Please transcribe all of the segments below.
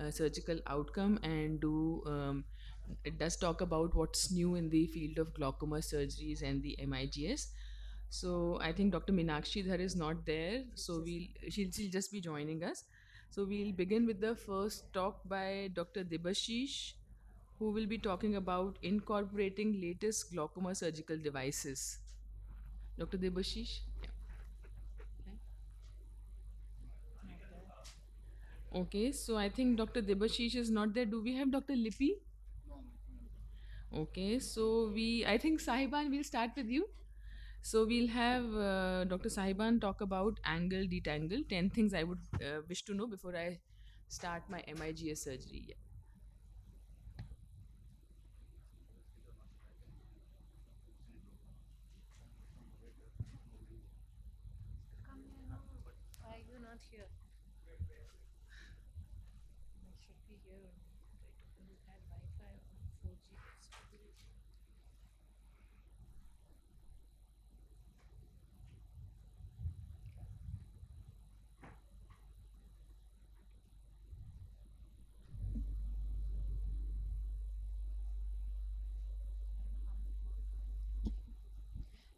uh, surgical outcome and do um, it does talk about what's new in the field of glaucoma surgeries and the MIGS. So I think Dr. Minakshi Dhar is not there, so we'll she'll, she'll just be joining us. So we'll begin with the first talk by Dr. Debashish, who will be talking about incorporating latest glaucoma surgical devices. Dr. Debashish? Okay, so I think Dr. Debashish is not there. Do we have Dr. Lippi? Okay, so we, I think Sahiban, we'll start with you. So we'll have uh, Dr. Sahiban talk about angle detangle, 10 things I would uh, wish to know before I start my MIGS surgery. Yeah. Why are you not here? I should be here only. Try to you had Wi-Fi on 4G.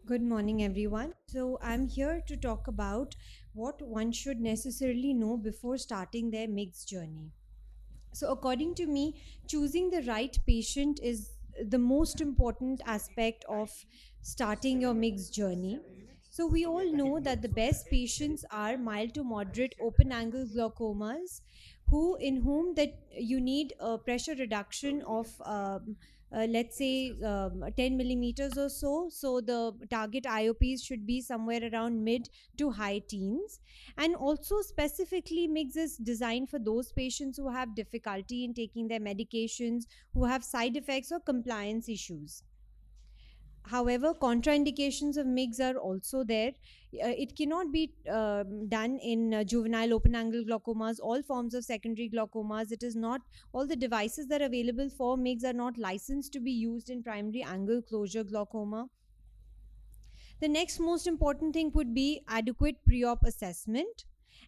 Good morning, everyone. So, I'm here to talk about what one should necessarily know before starting their MIGS journey. So, according to me, choosing the right patient is the most important aspect of starting your MIGS journey. So, we all know that the best patients are mild to moderate open angle glaucomas, who in whom that you need a pressure reduction of um, uh, let's say um, 10 millimeters or so. So the target IOPs should be somewhere around mid to high teens. And also, specifically, MIGS is designed for those patients who have difficulty in taking their medications, who have side effects or compliance issues. However, contraindications of MIGS are also there. Uh, it cannot be um, done in uh, juvenile open angle glaucomas, all forms of secondary glaucomas. It is not, all the devices that are available for MIGS are not licensed to be used in primary angle closure glaucoma. The next most important thing would be adequate pre op assessment.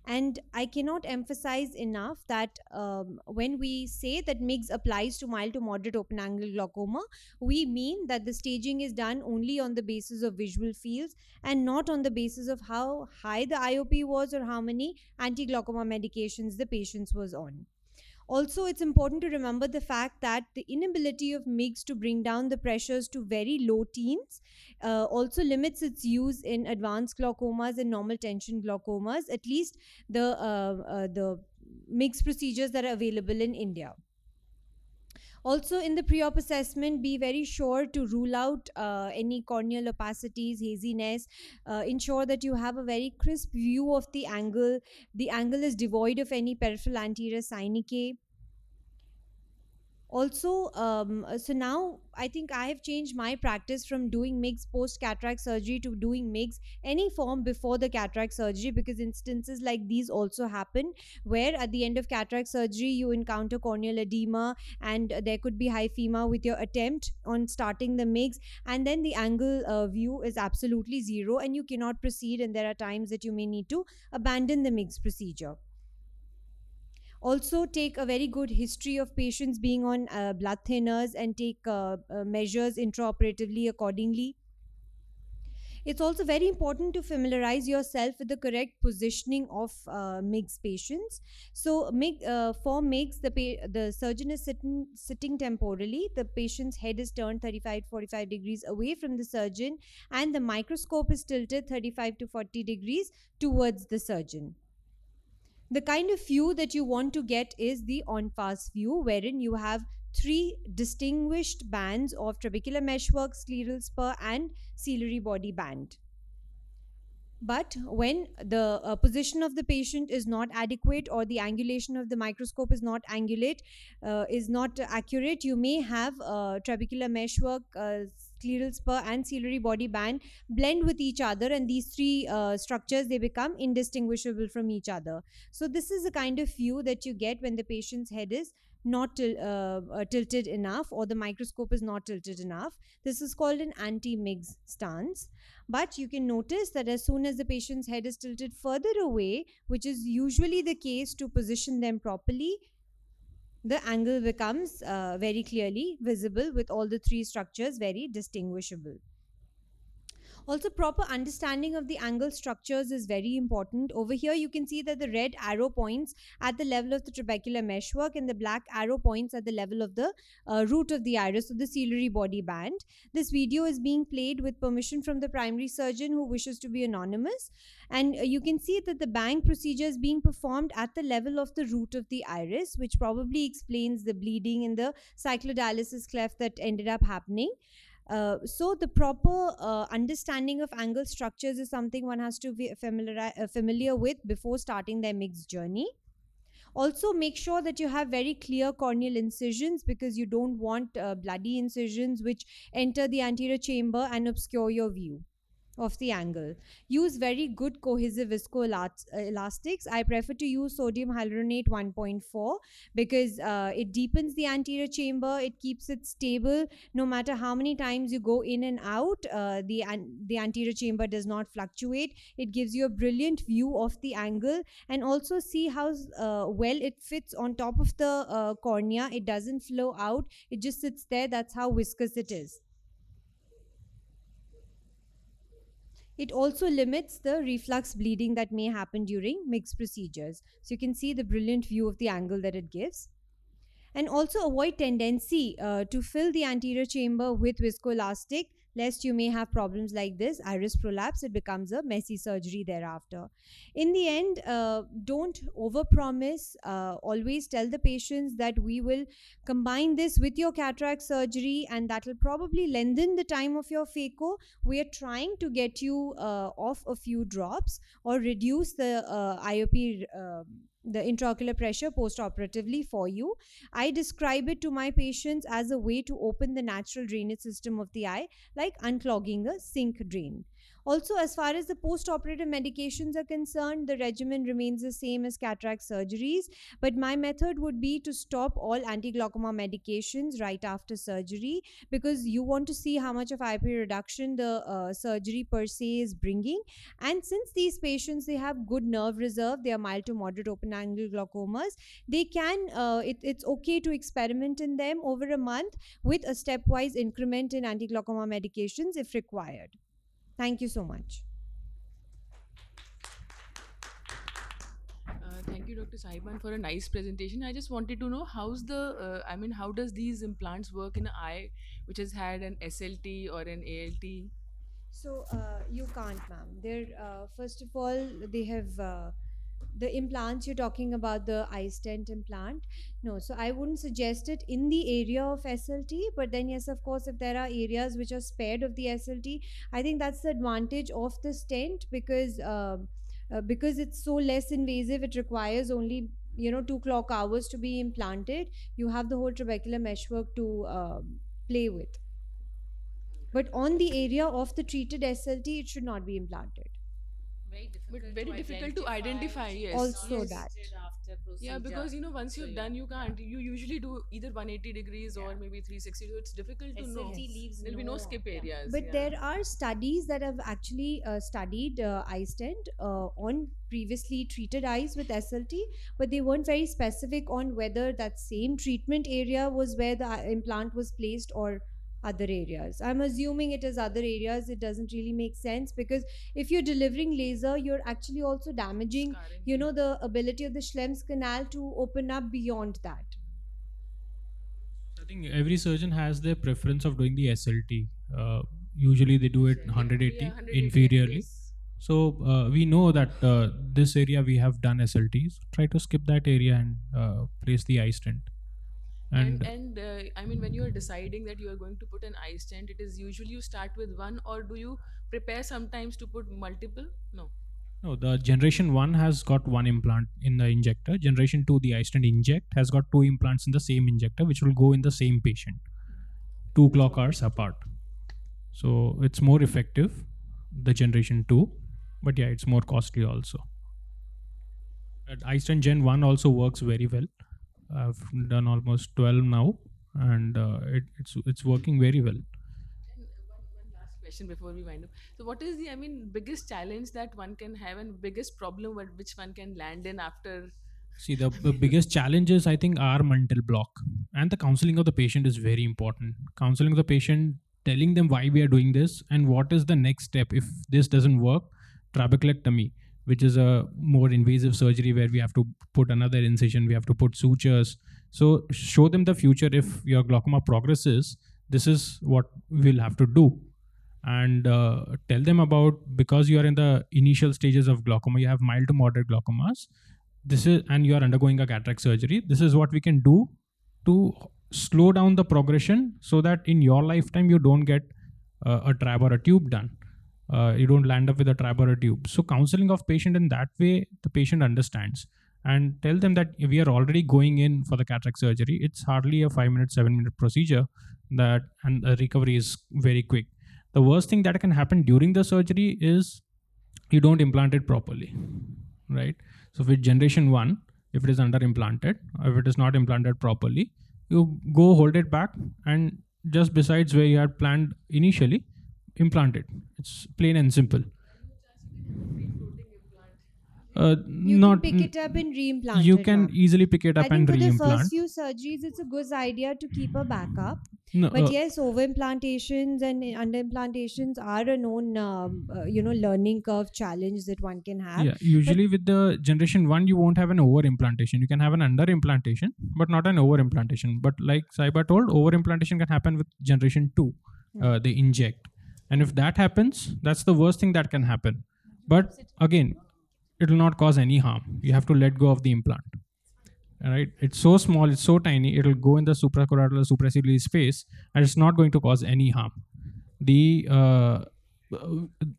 And I cannot emphasize enough that um, when we say that MIGS applies to mild to moderate open angle glaucoma, we mean that the staging is done only on the basis of visual fields and not on the basis of how high the IOP was or how many anti glaucoma medications the patients was on. Also, it's important to remember the fact that the inability of MIGS to bring down the pressures to very low teens uh, also limits its use in advanced glaucomas and normal tension glaucomas, at least the, uh, uh, the MIGS procedures that are available in India. Also, in the pre op assessment, be very sure to rule out uh, any corneal opacities, haziness. Uh, ensure that you have a very crisp view of the angle. The angle is devoid of any peripheral anterior synechiae also um, uh, so now i think i have changed my practice from doing migs post cataract surgery to doing migs any form before the cataract surgery because instances like these also happen where at the end of cataract surgery you encounter corneal edema and there could be high hyphema with your attempt on starting the migs and then the angle uh, view is absolutely zero and you cannot proceed and there are times that you may need to abandon the migs procedure also take a very good history of patients being on uh, blood thinners and take uh, uh, measures intraoperatively accordingly it's also very important to familiarize yourself with the correct positioning of uh, MIGS patients. So, MIG, uh, for MIGS, the, the surgeon is sitting, sitting temporally. The patient's head is turned 35 45 degrees away from the surgeon, and the microscope is tilted 35 to 40 degrees towards the surgeon. The kind of view that you want to get is the face view, wherein you have three distinguished bands of trabecular meshwork, scleral spur, and ciliary body band. But when the uh, position of the patient is not adequate or the angulation of the microscope is not angulate, uh, is not accurate, you may have uh, trabecular meshwork, scleral spur, and ciliary body band blend with each other, and these three uh, structures they become indistinguishable from each other. So this is the kind of view that you get when the patient's head is not til- uh, uh, tilted enough or the microscope is not tilted enough. This is called an anti-MIGS stance. But you can notice that as soon as the patient's head is tilted further away, which is usually the case to position them properly, the angle becomes uh, very clearly visible with all the three structures very distinguishable. Also, proper understanding of the angle structures is very important. Over here, you can see that the red arrow points at the level of the trabecular meshwork and the black arrow points at the level of the uh, root of the iris, so the ciliary body band. This video is being played with permission from the primary surgeon who wishes to be anonymous. And uh, you can see that the bang procedure is being performed at the level of the root of the iris, which probably explains the bleeding in the cyclodialysis cleft that ended up happening. Uh, so the proper uh, understanding of angle structures is something one has to be familiar, uh, familiar with before starting their MIGS journey. Also, make sure that you have very clear corneal incisions because you don't want uh, bloody incisions which enter the anterior chamber and obscure your view of the angle. Use very good cohesive viscoelastics. I prefer to use sodium hyaluronate 1.4 because uh, it deepens the anterior chamber. It keeps it stable. No matter how many times you go in and out, uh, the an- the anterior chamber does not fluctuate. It gives you a brilliant view of the angle and also see how uh, well it fits on top of the uh, cornea. It doesn't flow out. It just sits there. That's how viscous it is. It also limits the reflux bleeding that may happen during MIGS procedures. So you can see the brilliant view of the angle that it gives. And also avoid tendency uh, to fill the anterior chamber with viscoelastic lest you may have problems like this iris prolapse it becomes a messy surgery thereafter. In the end uh, don't overpromise uh, always tell the patients that we will combine this with your cataract surgery and that will probably lengthen the time of your phaco. We are trying to get you uh, off a few drops or reduce the uh, iop uh, the intraocular pressure post-operatively for you. I describe it to my patients as a way to open the natural drainage system of the eye like unclogging a sink drain also as far as the post-operative medications are concerned the regimen remains the same as cataract surgeries but my method would be to stop all anti-glaucoma medications right after surgery because you want to see how much of IOP reduction the uh, surgery per se is bringing. And since these patients they have good nerve reserve they are mild to moderate open angle glaucomas they can uh, it, it's okay to experiment in them over a month with a stepwise increment in anti-glaucoma medications if required thank you so much Uh, thank you, Dr. Sahiban, for a nice presentation. I just wanted to know how's the, uh, I mean, how does these implants work in an eye which has had an SLT or an ALT? So uh, you can't, ma'am. They're uh, first of all they have uh, the implants you're talking about the iStent implant. No, so I wouldn't suggest it in the area of SLT. But then yes, of course, if there are areas which are spared of the SLT, I think that's the advantage of the stent because um uh, because it's so less invasive. It requires only you know two clock hours to be implanted. You have the whole trabecular meshwork to um play with. But on the area of the treated SLT, it should not be implanted. Very difficult. But very difficult to identify, yes. Also yes. that. Yeah, because you know, once So you're you done, you can't. You usually do either 180 degrees or maybe 360, so it's difficult to know. SLT leaves There'll be no no- skip yeah. areas. But yeah. there are studies that have actually uh, studied uh, iStent uh, on previously treated eyes with SLT, but they weren't very specific on whether that same treatment area was where the implant was placed or other areas. I'm assuming it is other areas. It doesn't really make sense because if you're delivering laser, you're actually also damaging, Scarring. you know, the ability of the Schlemm's canal to open up beyond that. I think every surgeon has their preference of doing the SLT. Uh, usually they do it 180 yeah, 180, inferiorly. yes. So uh, we know that uh, this area we have done SLTs. Try to skip that area and uh, place the iStent. And And, and uh, i mean when you are deciding that you are going to put an iStent it is usually you start with one or do you prepare sometimes to put multiple no no, the generation one has got one implant in the injector. Generation two, the iStent inject, has got two implants in the same injector, which will go in the same patient, two clock hours apart. So it's more effective, the generation two, but yeah, it's more costly also. But iStent Gen one also works very well. I've done almost twelve now, and uh, it, it's it's working very well. And one, one last question before we wind up. So, what is the, I mean, biggest challenge that one can have and biggest problem what- which one can land in after See, the, the biggest challenges I think are mental block, and the counseling of the patient is very important. Counseling of the patient, telling them why we are doing this and what is the next step if this doesn't work. Trabeculectomy, which is a more invasive surgery where we have to put another incision, we have to put sutures. So show them the future. If your glaucoma progresses, this is what we'll have to do and uh, tell them about because you are in the initial stages of glaucoma you have mild to moderate glaucomas this is and you are undergoing a cataract surgery this is what we can do to slow down the progression so that in your lifetime you don't get uh, a trab or a tube done uh, you don't land up with a trab or a tube. So counseling of patient in that way the patient understands and tell them that we are already going in for the cataract surgery. It's hardly a 5 minute 7 minute procedure that and the recovery is very quick. The worst thing that can happen during the surgery is you don't implant it properly right? So with generation 1 if it is under implanted if it is not implanted properly you go hold it back and just besides where you had planned initially implant it it's plain and simple. Uh, You not can pick it up and reimplant you it can now. easily pick it I up think and for the first few surgeries, it's a good idea to keep a backup. no, But uh, yes, over implantations and under implantations are a known, um, uh, you know, learning curve challenge that one can have. yeah usually with the generation 1 you won't have an over implantation you can have an under implantation but not an over implantation but like saiba told over implantation can happen with generation 2 uh, they inject and if that happens that's the worst thing that can happen. But again it will not cause any harm. You have to let go of the implant. Right? It's so small it's so tiny it will go in the suprachoroidal or supraciliary space and it's not going to cause any harm. The uh,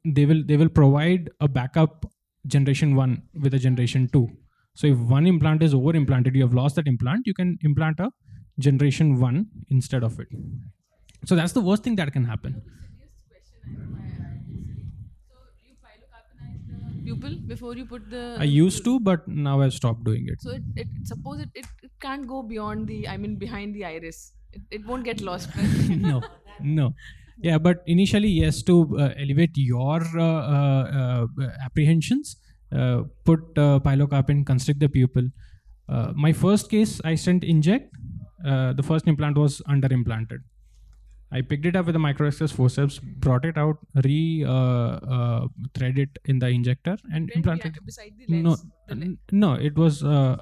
they will they will provide a backup generation 1 with a generation 2 so if one implant is over implanted you have lost that implant you can implant a generation 1 instead of it. So that's the worst thing that can happen pupil before you put the i used to but now i've stopped doing it. So it, it suppose it, it, it can't go beyond the i mean behind the iris. It, it won't get lost. No no. Yeah but initially yes to uh, elevate your uh, uh, uh, apprehensions uh, put uh, pilocarpine constrict the pupil. Uh, my first case iStent inject. Uh, the first implant was under implanted i picked it up with a microaccess forceps brought it out re uh, uh, thread it in the injector and Right implanted behind- beside the lens no the n- no it was uh,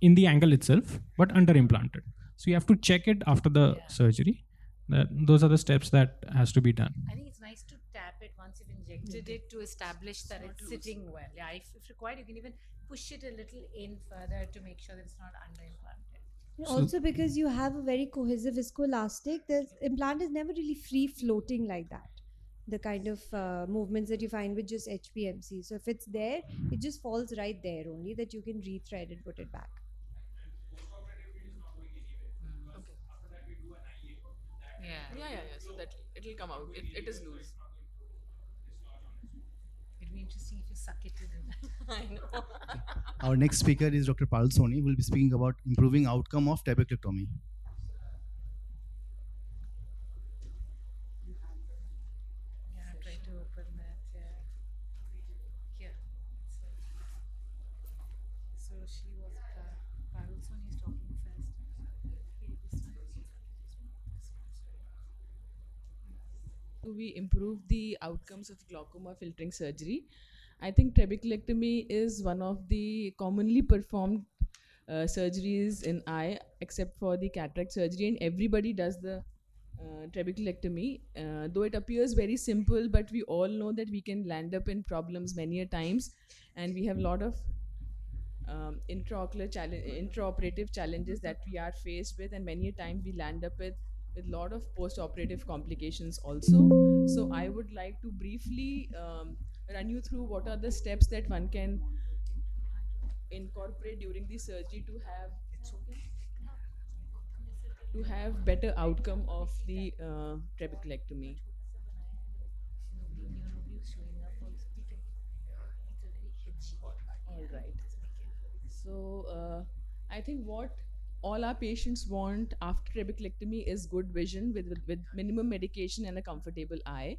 in the angle itself but under implanted. So you have to check it after the surgery. That those are the steps that has to be done. I think it's nice to tap it once you've injected it to establish that it's sitting well. Yeah, if, if required, you can even push it a little in further to make sure that it's not under implanted. And Also, because you have a very cohesive viscoelastic, the implant is never really free floating like that. The kind of uh, movements that you find with just HPMC. So if it's there, it just falls right there only that you can rethread and put it back. Yeah. yeah yeah yeah so that it'll come out it, it is loose It'd be interesting if you suck it in. i know Our next speaker is Dr. Parul Soni, who will be speaking about improving outcome of trabeculectomy. Yeah, try to open that. Yeah. Here. So, so she was. Uh, Soni is talking first. Okay, this one. do we improve the outcomes of glaucoma filtering surgery? I think trabeculectomy is one of the commonly performed uh, surgeries in eye, except for the cataract surgery, and everybody does the uh, trabeculectomy. Uh, though it appears very simple, but we all know that we can land up in problems many a times, and we have a lot of um, intraocular challenge, intraoperative challenges that we are faced with, and many a time we land up with with lot of post-operative complications also. So I would like to briefly um, run you through what are the steps that one can incorporate during the surgery to have to have better outcome of the uh, trabeculectomy. All right. So uh, I think what all our patients want after trabeculectomy is good vision with, with, with minimum medication and a comfortable eye.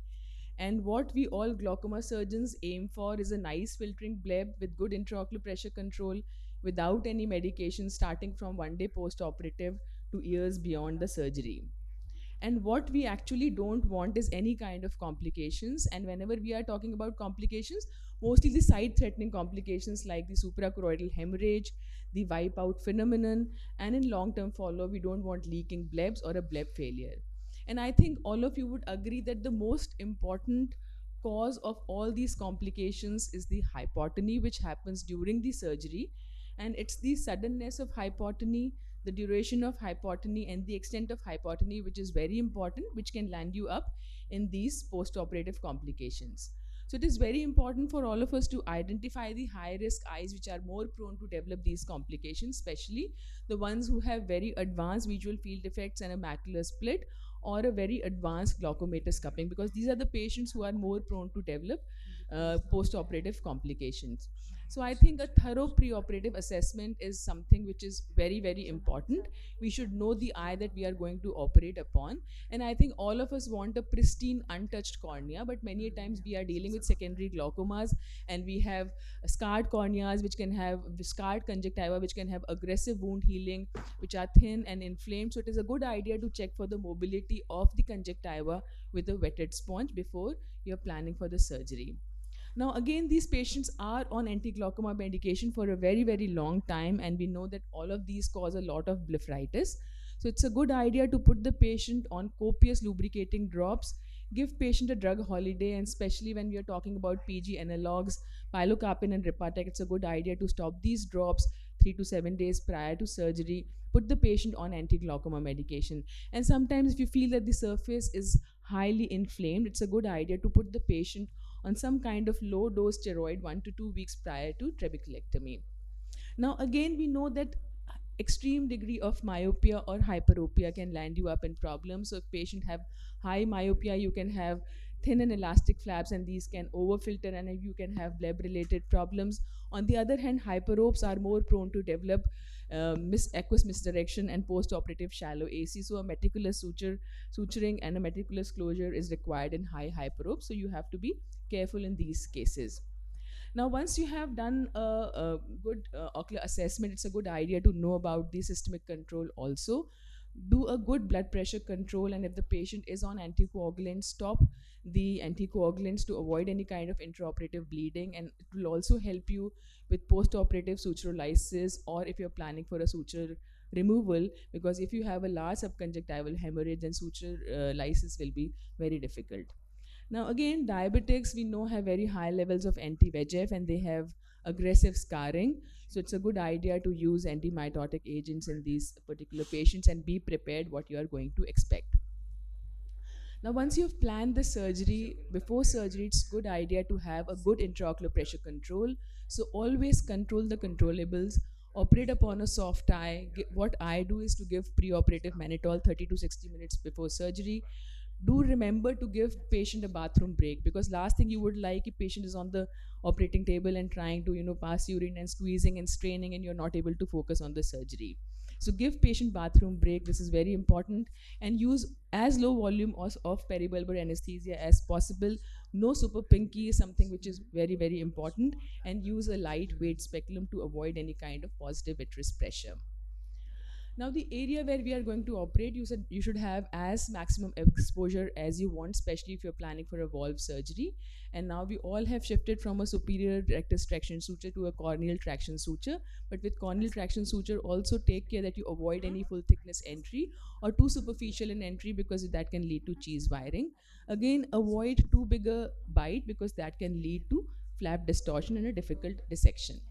And what we all glaucoma surgeons aim for is a nice filtering bleb with good intraocular pressure control, without any medication starting from one day post operative to years beyond the surgery. And what we actually don't want is any kind of complications. And whenever we are talking about complications mostly the sight threatening complications like the suprachoroidal hemorrhage the wipeout phenomenon. And in long term follow we don't want leaking blebs or a bleb failure and i think all of you would agree that the most important cause of all these complications is the hypotony which happens during the surgery. And it's the suddenness of hypotony the duration of hypotony and the extent of hypotony which is very important which can land you up in these post-operative complications. So it is very important for all of us to identify the high risk eyes which are more prone to develop these complications especially the ones who have very advanced visual field defects and a macular split or a very advanced glaucomatous cupping because these are the patients who are more prone to develop uh, post-operative complications so I think a thorough preoperative assessment is something which is very, very important. We should know the eye that we are going to operate upon. And I think all of us want a pristine, untouched cornea, but many times we are dealing with secondary glaucomas and we have scarred corneas which can have scarred conjunctiva, which can have aggressive wound healing, which are thin and inflamed. So it is a good idea to check for the mobility of the conjunctiva with a wetted sponge before you're planning for the surgery. Now, again, these patients are on anti-glaucoma medication for a very, very long time, and we know that all of these cause a lot of blepharitis. So it's a good idea to put the patient on copious lubricating drops, give patient a drug holiday, and especially when we are talking about PG analogs, pilocarpine and Ripatech, it's a good idea to stop these drops three to seven days prior to surgery. Put the patient on anti-glaucoma medication. And sometimes if you feel that the surface is highly inflamed, it's a good idea to put the patient on some kind of low dose steroid one to two weeks prior to trabeculectomy. Now, again, we know that extreme degree of myopia or hyperopia can land you up in problems. So, if patient have high myopia, you can have thin and elastic flaps, and these can overfilter, and you can have bleb-related problems. On the other hand, hyperopes are more prone to develop um, mis- aqueous misdirection and post-operative shallow AC. So a meticulous suture, suturing and a meticulous closure is required in high hyperopes. So you have to be careful in these cases. Now, once you have done a, a good uh, ocular assessment, it's a good idea to know about the systemic control also. Do a good blood pressure control, and if the patient is on anticoagulants, stop the anticoagulants to avoid any kind of intraoperative bleeding, and it will also help you with post-operative suturolysis, or if you're planning for a suture removal, because if you have a large subconjunctival hemorrhage, then suture uh, lysis will be very difficult. Now, again, diabetics we know have very high levels of anti VEGF and they have aggressive scarring. So, it's a good idea to use anti-mitotic agents in these particular patients and be prepared what you are going to expect. Now, once you've planned the surgery, before surgery, it's good idea to have a good intraocular pressure control. So, always control the controllables. Operate upon a soft eye. what I do is to give preoperative mannitol 30 to 60 minutes before surgery do remember to give patient a bathroom break because last thing you would like if patient is on the operating table and trying to you know pass urine and squeezing and straining and you're not able to focus on the surgery. So give patient bathroom break. This is very important. And use as low volume of, of peribulbar anesthesia as possible. No super pinky is something which is very very important. And use a lightweight speculum to avoid any kind of positive vitreous pressure now, the area where we are going to operate, you said you should have as maximum exposure as you want, especially if you're planning for a valve surgery. And now we all have shifted from a superior rectus traction suture to a corneal traction suture. But with corneal traction suture, also take care that you avoid any full thickness entry or too superficial in entry because that can lead to cheese wiring. Again, avoid too big a bite because that can lead to flap distortion and a difficult dissection.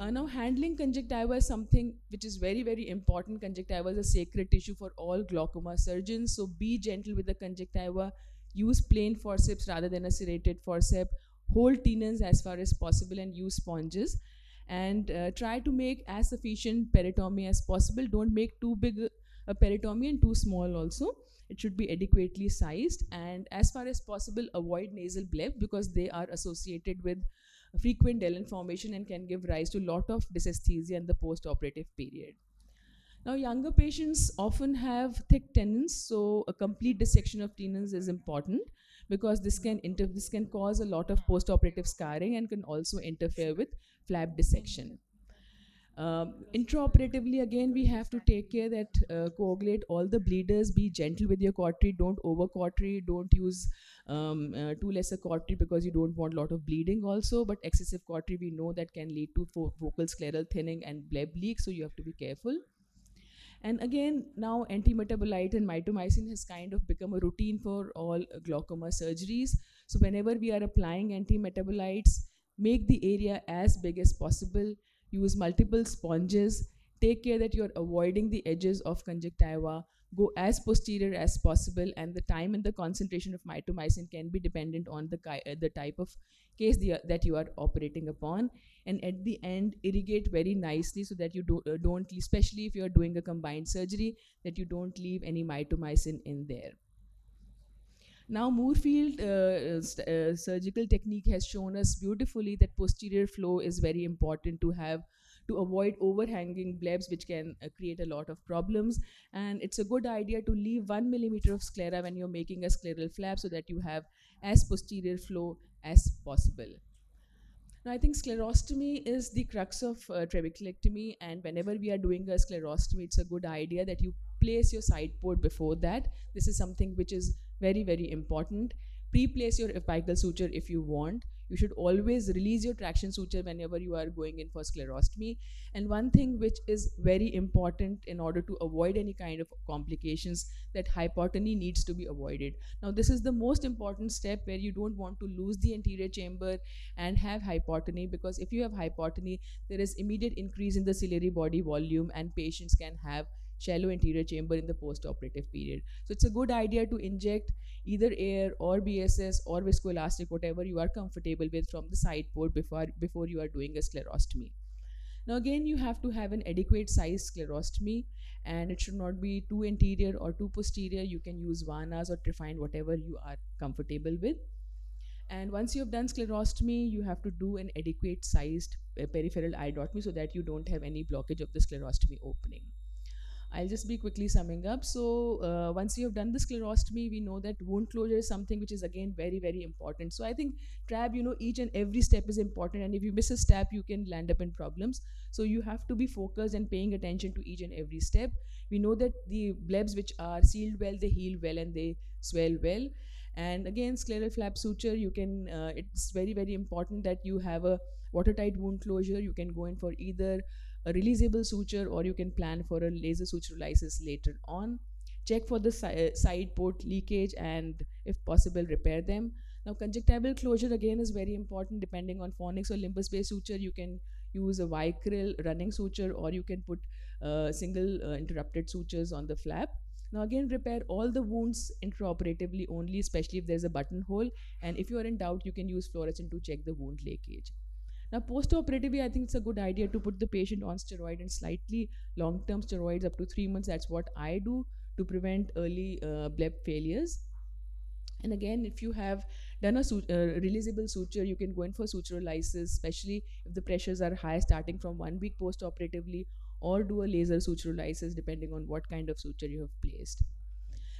Uh, now, handling conjunctiva is something which is very, very important. Conjunctiva is a sacred tissue for all glaucoma surgeons. So be gentle with the conjunctiva. Use plain forceps rather than a serrated forceps. Hold Tenon's as far as possible and use sponges. And uh, try to make as sufficient peritomy as possible. Don't make too big a peritomy and too small also. It should be adequately sized. And as far as possible, avoid nasal bleb because they are associated with frequent dellen formation and can give rise to a lot of dysesthesia in the post-operative period. Now, younger patients often have thick Tenon's, so a complete dissection of Tenon's is important because this can inter- this can cause a lot of post-operative scarring and can also interfere with flap dissection. Um, intraoperatively, again, we have to take care that uh, coagulate all the bleeders. Be gentle with your cautery. Don't over cautery. Don't use um, uh, too lesser cautery because you don't want a lot of bleeding also. But excessive cautery, we know that can lead to fo- vocal scleral thinning and bleb leak. So you have to be careful. And again, now antimetabolite and mitomycin has kind of become a routine for all glaucoma surgeries. So whenever we are applying antimetabolites, make the area as big as possible. Use multiple sponges. Take care that you're avoiding the edges of conjunctiva. Go as posterior as possible, and the time and the concentration of mitomycin can be dependent on the uh, the type of case the, that you are operating upon and at the end irrigate very nicely so that you do, uh, don't especially if you are doing a combined surgery that you don't leave any mitomycin in there now moorfield uh, st- uh, surgical technique has shown us beautifully that posterior flow is very important to have to avoid overhanging blebs which can uh, create a lot of problems. And it's a good idea to leave one millimeter of sclera when you're making a scleral flap so that you have as posterior flow as possible. Now, I think sclerostomy is the crux of uh, trabeculectomy, and whenever we are doing a sclerostomy, it's a good idea that you place your side port before that. This is something which is very, very important. Pre place your apical suture if you want. You should always release your traction suture whenever you are going in for sclerostomy. And one thing which is very important in order to avoid any kind of complications that hypotony needs to be avoided. Now, this is the most important step where you don't want to lose the anterior chamber and have hypotony because if you have hypotony, there is immediate increase in the ciliary body volume and patients can have shallow anterior chamber in the post-operative period. So it's a good idea to inject either air or BSS or viscoelastic, whatever you are comfortable with from the side port before, before you are doing a sclerostomy. Now again, you have to have an adequate size sclerostomy and it should not be too anterior or too posterior. You can use Vannas or trephine, whatever you are comfortable with. And once you have done sclerostomy, you have to do an adequate sized uh, peripheral iridotomy so that you don't have any blockage of the sclerostomy opening. I'll just be quickly summing up. So, uh, once you have done the sclerostomy, we know that wound closure is something which is again very, very important. So, I think TRAB, you know, each and every step is important, and if you miss a step, you can land up in problems. So, you have to be focused and paying attention to each and every step. We know that the blebs which are sealed well, they heal well and they swell well. And again, scleral flap suture, you can, uh, it's very, very important that you have a watertight wound closure. You can go in for either a releasable suture or you can plan for a laser suturolysis later on. Check for the si- uh, side port leakage and, if possible, repair them. Now, conjunctival closure again is very important depending on fornix or limbus based suture. You can use a Vicryl running suture or you can put uh, single uh, interrupted sutures on the flap. Now, again, repair all the wounds intraoperatively only, especially if there's a buttonhole. And if you are in doubt, you can use fluorescein to check the wound leakage. Now, post-operatively, I think it's a good idea to put the patient on steroid and slightly long-term steroids up to three months. That's what I do to prevent early uh, bleb failures. And again, if you have done a uh, releasable suture, you can go in for suturolysis, especially if the pressures are high starting from one week post-operatively, or do a laser suturolysis depending on what kind of suture you have placed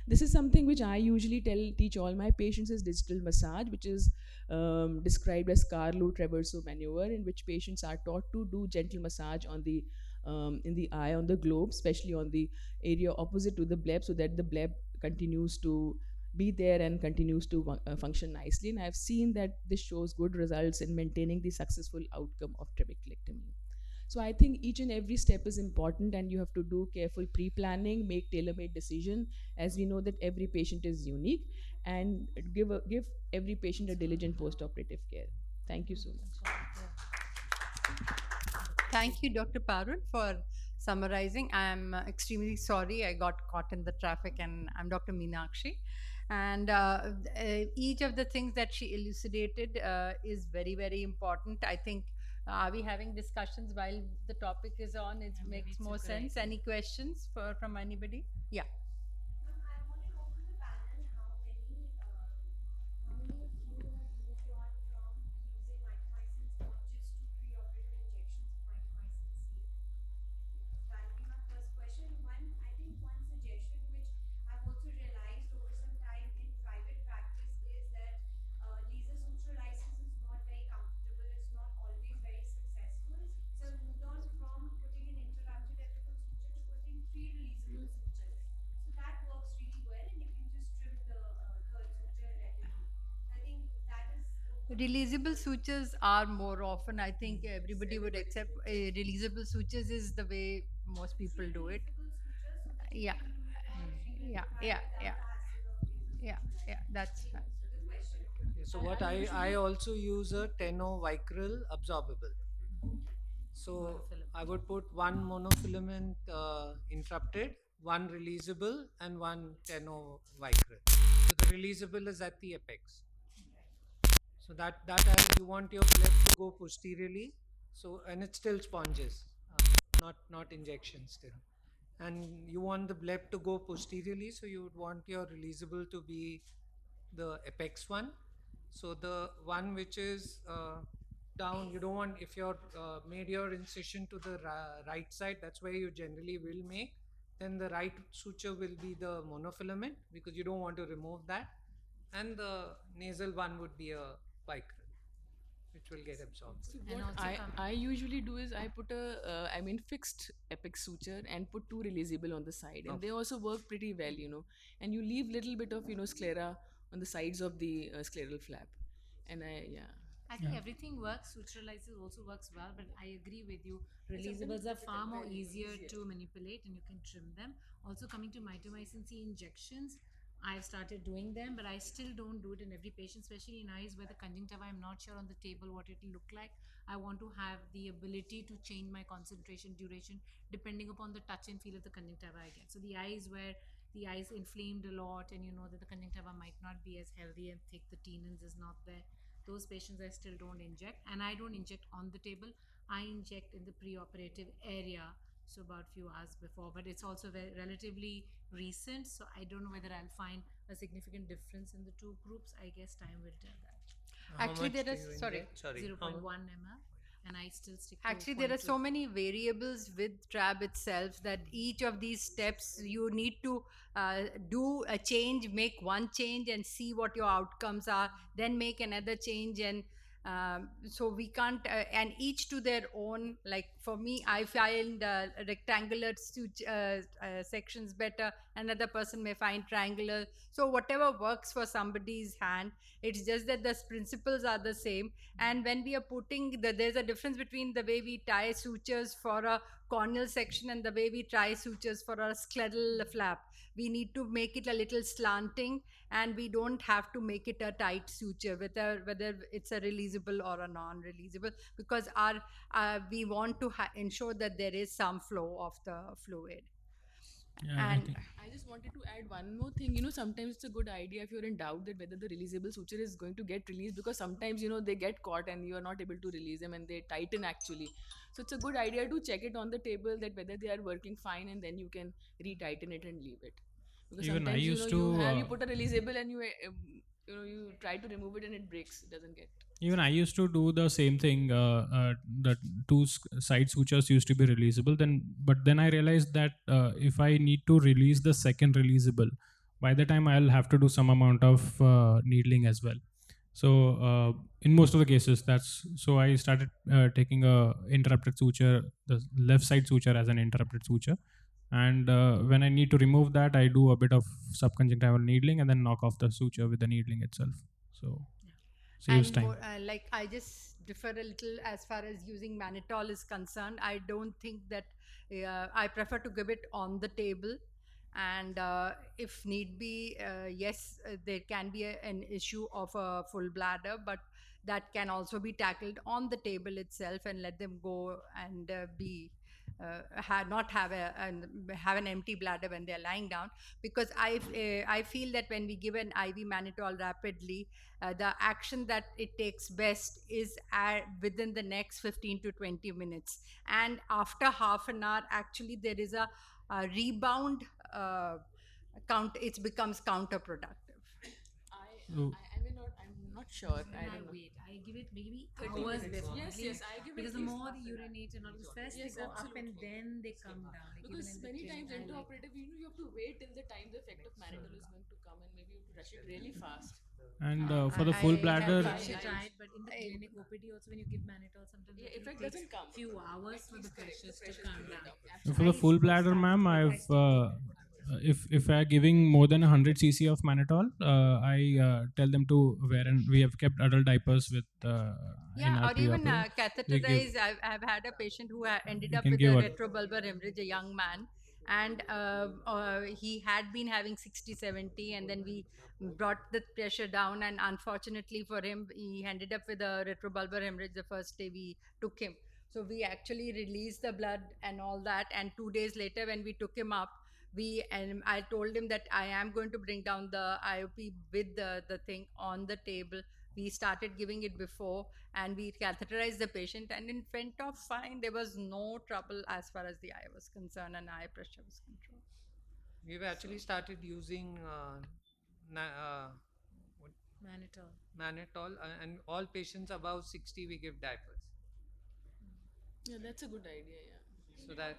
this is something which i usually tell teach all my patients is digital massage which is um, described as carlo traverso maneuver in which patients are taught to do gentle massage on the um, in the eye on the globe especially on the area opposite to the bleb so that the bleb continues to be there and continues to uh, function nicely. And i've seen that this shows good results in maintaining the successful outcome of trabeculectomy so I think each and every step is important, and you have to do careful pre-planning, make tailor-made decision, as we know that every patient is unique, and give a, give every patient a diligent post-operative care. Thank you so much. Thank you, Dr. Parul, for summarizing. I'm extremely sorry I got caught in the traffic, and I'm Dr. Meenakshi. And uh, uh, each of the things that she elucidated uh, is very, very important. I think uh, are we having discussions while the topic is on? It Yeah, makes more sense. idea. Any questions for, from anybody? Yeah. Ma'am, I want to know from the panel how many, uh, how many of you have moved on from using mitomycin sponges to preoperative injections of mitomycin C? That would be my first question. One, I think one suggestion which I've also realized over some time in private practice is that uh, laser suturolysis is not very comfortable. It's not always very successful. So I moved on from releasable sutures are more often. I think everybody would accept uh, releasable sutures is the way most people do it. Yeah, yeah, yeah, yeah, yeah, yeah. That's right. So what I, I also use a Teno Vicryl absorbable. So I would put one monofilament uh, interrupted, one releasable, and one Teno Vicryl. So the releasable is at the apex. So that that you want your bleb to go posteriorly. So and it's still sponges, uh, not not injection still. And you want the bleb to go posteriorly, so you would want your releasable to be the apex one. So the one which is uh, down, you don't want if you're uh, made your incision to the right side, that's where you generally will make. Then the right suture will be the monofilament because you don't want to remove that, and the nasal one would be a vicryl, which will get absorbed. And what also I, come- I usually do is I put a uh, I mean fixed apex suture and put two releasable on the side and Okay. they also work pretty well you know and you leave little bit of you know sclera on the sides of the uh, scleral flap and I yeah I think Yeah. everything works. Suturolysis also works well, but I agree with you. Releasables are far more easier to manipulate and you can trim them. Also, coming to mitomycin C injections, I've started doing them, but I still don't do it in every patient, especially in eyes where the conjunctiva, I'm not sure on the table what it will look like. I want to have the ability to change my concentration duration depending upon the touch and feel of the conjunctiva I get. So the eyes where the eyes inflamed a lot and you know that the conjunctiva might not be as healthy and thick, the Tenon's is not there. Those patients I still don't inject, and I don't inject on the table. I inject in the preoperative area, so about few hours before. But it's also very relatively recent, so I don't know whether I'll find a significant difference in the two groups. I guess time will tell that. How Actually, much there do is- you sorry, inject? sorry. Zero how point mu- one ml, and I still stick. to Actually, there are so many variables with TRAB itself that each of these steps you need to uh, do a change, make one change, and see what your outcomes are. Then make another change, and um, so we can't. Uh, and each to their own. Like for me, I find uh, rectangular uh, uh, sections better. Another person may find triangular. So whatever works for somebody's hand, it's just that the principles are the same and when we are putting the there's a difference between the way we tie sutures for a corneal section and the way we tie sutures for a scleral flap we need to make it a little slanting and we don't have to make it a tight suture whether whether it's a releasable or a non-releasable because our uh, we want to ha- ensure that there is some flow of the fluid Yeah, I and think- I just wanted to add one more thing. You know, sometimes it's a good idea if you're in doubt that whether the releasable suture is going to get released because sometimes, you know, they get caught and you are not able to release them and they tighten actually. So it's a good idea to check it on the table that whether they are working fine and then you can retighten it and leave it. Because Even I sometimes, you used know, you, to, have, you uh, put a releasable and you, um, you know, you try to remove it and it breaks. It doesn't get. even i used to do the same thing uh, uh, the two side sutures used to be releasable then but then i realized that uh, if i need to release the second releasable by the time i'll have to do some amount of uh, needling as well so uh, in most of the cases that's so i started uh, taking a interrupted suture the left side suture as an interrupted suture and uh, when i need to remove that i do a bit of subconjunctival needling and then knock off the suture with the needling itself. So saves and time. more, uh, like i just differ a little as far as using mannitol is concerned. I don't think that uh, i prefer to give it on the table. And uh, if need be uh, yes uh, there can be a, an issue of a full bladder but that can also be tackled on the table itself and let them go and uh, be uh, ha- not have a an, have an empty bladder when they're lying down because I f- uh, I feel that when we give an IV mannitol rapidly, uh, the action that it takes best is at, within the next 15 to 20 minutes, and after half an hour, actually there is a, a rebound uh, count. It becomes counterproductive. I. I, I may not, I'm sure. I I don't know. wait. I give it maybe 30 hours minutes. before. Yes, At yes, I give it because the more half they urinate and all this first Yes, they go up and then they come down. Like Because even many times I like- intraoperative, you know, you have to wait till the time the effect of mannitol is going to come, and maybe you have to rush it really fast. and Uh, for the full I bladder tried I it. tried, but in the I- clinic OPD also when you give mannitol, sometimes Yeah, it effect takes doesn't come. few hours for the least pressures to come go down. down. for the full bladder start ma'am I i've Uh, if if we are giving more than 100 cc of mannitol, uh, I uh, tell them to wear and we have kept adult diapers with uh, Yeah, or even uh, We catheterize. I've, I've had a patient who ended up with a retrobulbar hemorrhage, a young man, and uh, uh, he had been having 60, 70, and then we brought the pressure down. And unfortunately for him, he ended up with a retrobulbar hemorrhage the first day we took him. So we actually released the blood and all that. And two days later, when we took him up, we and I told him that I am going to bring down the IOP with the, the thing on the table. We started giving it before and we catheterized the patient and it went off fine. There was no trouble as far as the eye was concerned and eye pressure was controlled. We've actually started using uh, na- uh, what, Mannitol. mannitol, uh, and all patients above 60 we give diapers. Yeah, that's a good idea. Yeah. So that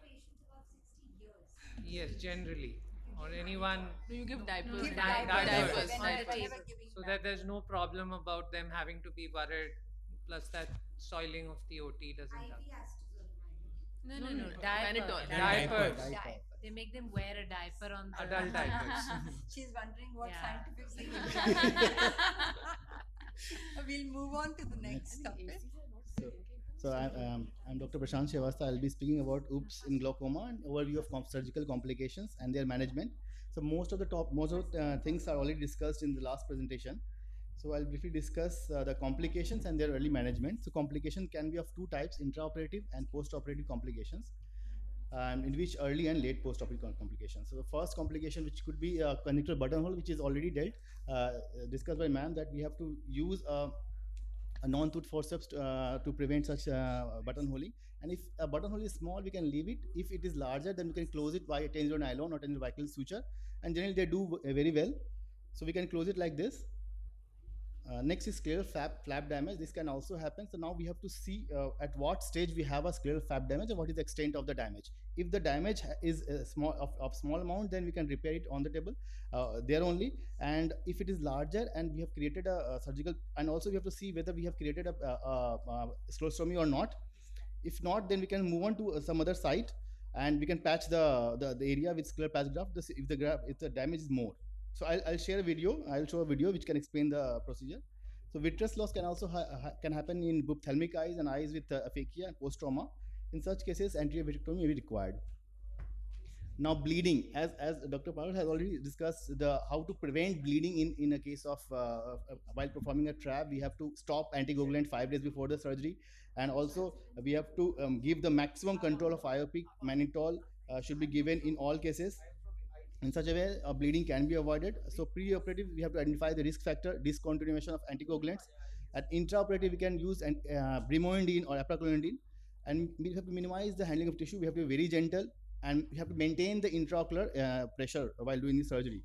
yes, generally, or anyone No, you give diapers. Give di- diapers. diapers. Diapers. so that there's no problem about them having to be worried. Plus that soiling of the OT doesn't happen. No, No, no, no, no. no. Diaper. Mannitol. Diapers. They make them wear a diaper on the Adult diapers. She's wondering what Yeah. scientific We'll move on to the next topic. So, I, um, I'm Dr. Prashant Srivastava. I'll be speaking about OOPS in glaucoma and overview of com- surgical complications and their management. So most of the top, most of uh, things are already discussed in the last presentation. So I'll briefly discuss uh, the complications and their early management. So complication can be of two types: intraoperative and postoperative complications. Um, in which early and late postoperative complications. So the first complication, which could be a conjunctival buttonhole, which is already dealt, uh, discussed by ma'am, that we have to use a a non-tooth forceps uh, to prevent such uh, buttonholing. And if a buttonhole is small, we can leave it. If it is larger, then we can close it by a 10 nylon or 10 vicryl suture. And generally, they do very well. So we can close it like this. Uh, next is scleral flap, flap damage. This can also happen. So now we have to see uh, at what stage we have a scleral flap damage and what is the extent of the damage. If the damage is small of, of small amount, then we can repair it on the table uh, there only. And if it is larger and we have created a, a surgical, and also we have to see whether we have created a, a, a, a sclerostomy or not. If not, then we can move on to uh, some other site and we can patch the, the, the area with scleral patch graft if the graph if the damage is more. So I'll, I'll share a video. I'll show a video which can explain the procedure. So vitreous loss can also ha- ha- can happen in buphthalmic eyes and eyes with uh, aphakia and post trauma. In such cases, anterior vitrectomy may be required. Now bleeding, as as Dr. Powell has already discussed, the how to prevent bleeding in in a case of uh, uh, while performing a trab, we have to stop anticoagulant five days before the surgery, and also we have to um, give the maximum control of IOP. Mannitol uh, should be given in all cases. In such a way, bleeding can be avoided. So pre-operative, we have to identify the risk factor, discontinuation of anticoagulants. At intraoperative, we can use an, uh, brimonidine or apraclonidine, and we have to minimize the handling of tissue. We have to be very gentle, and we have to maintain the intraocular uh, pressure while doing the surgery.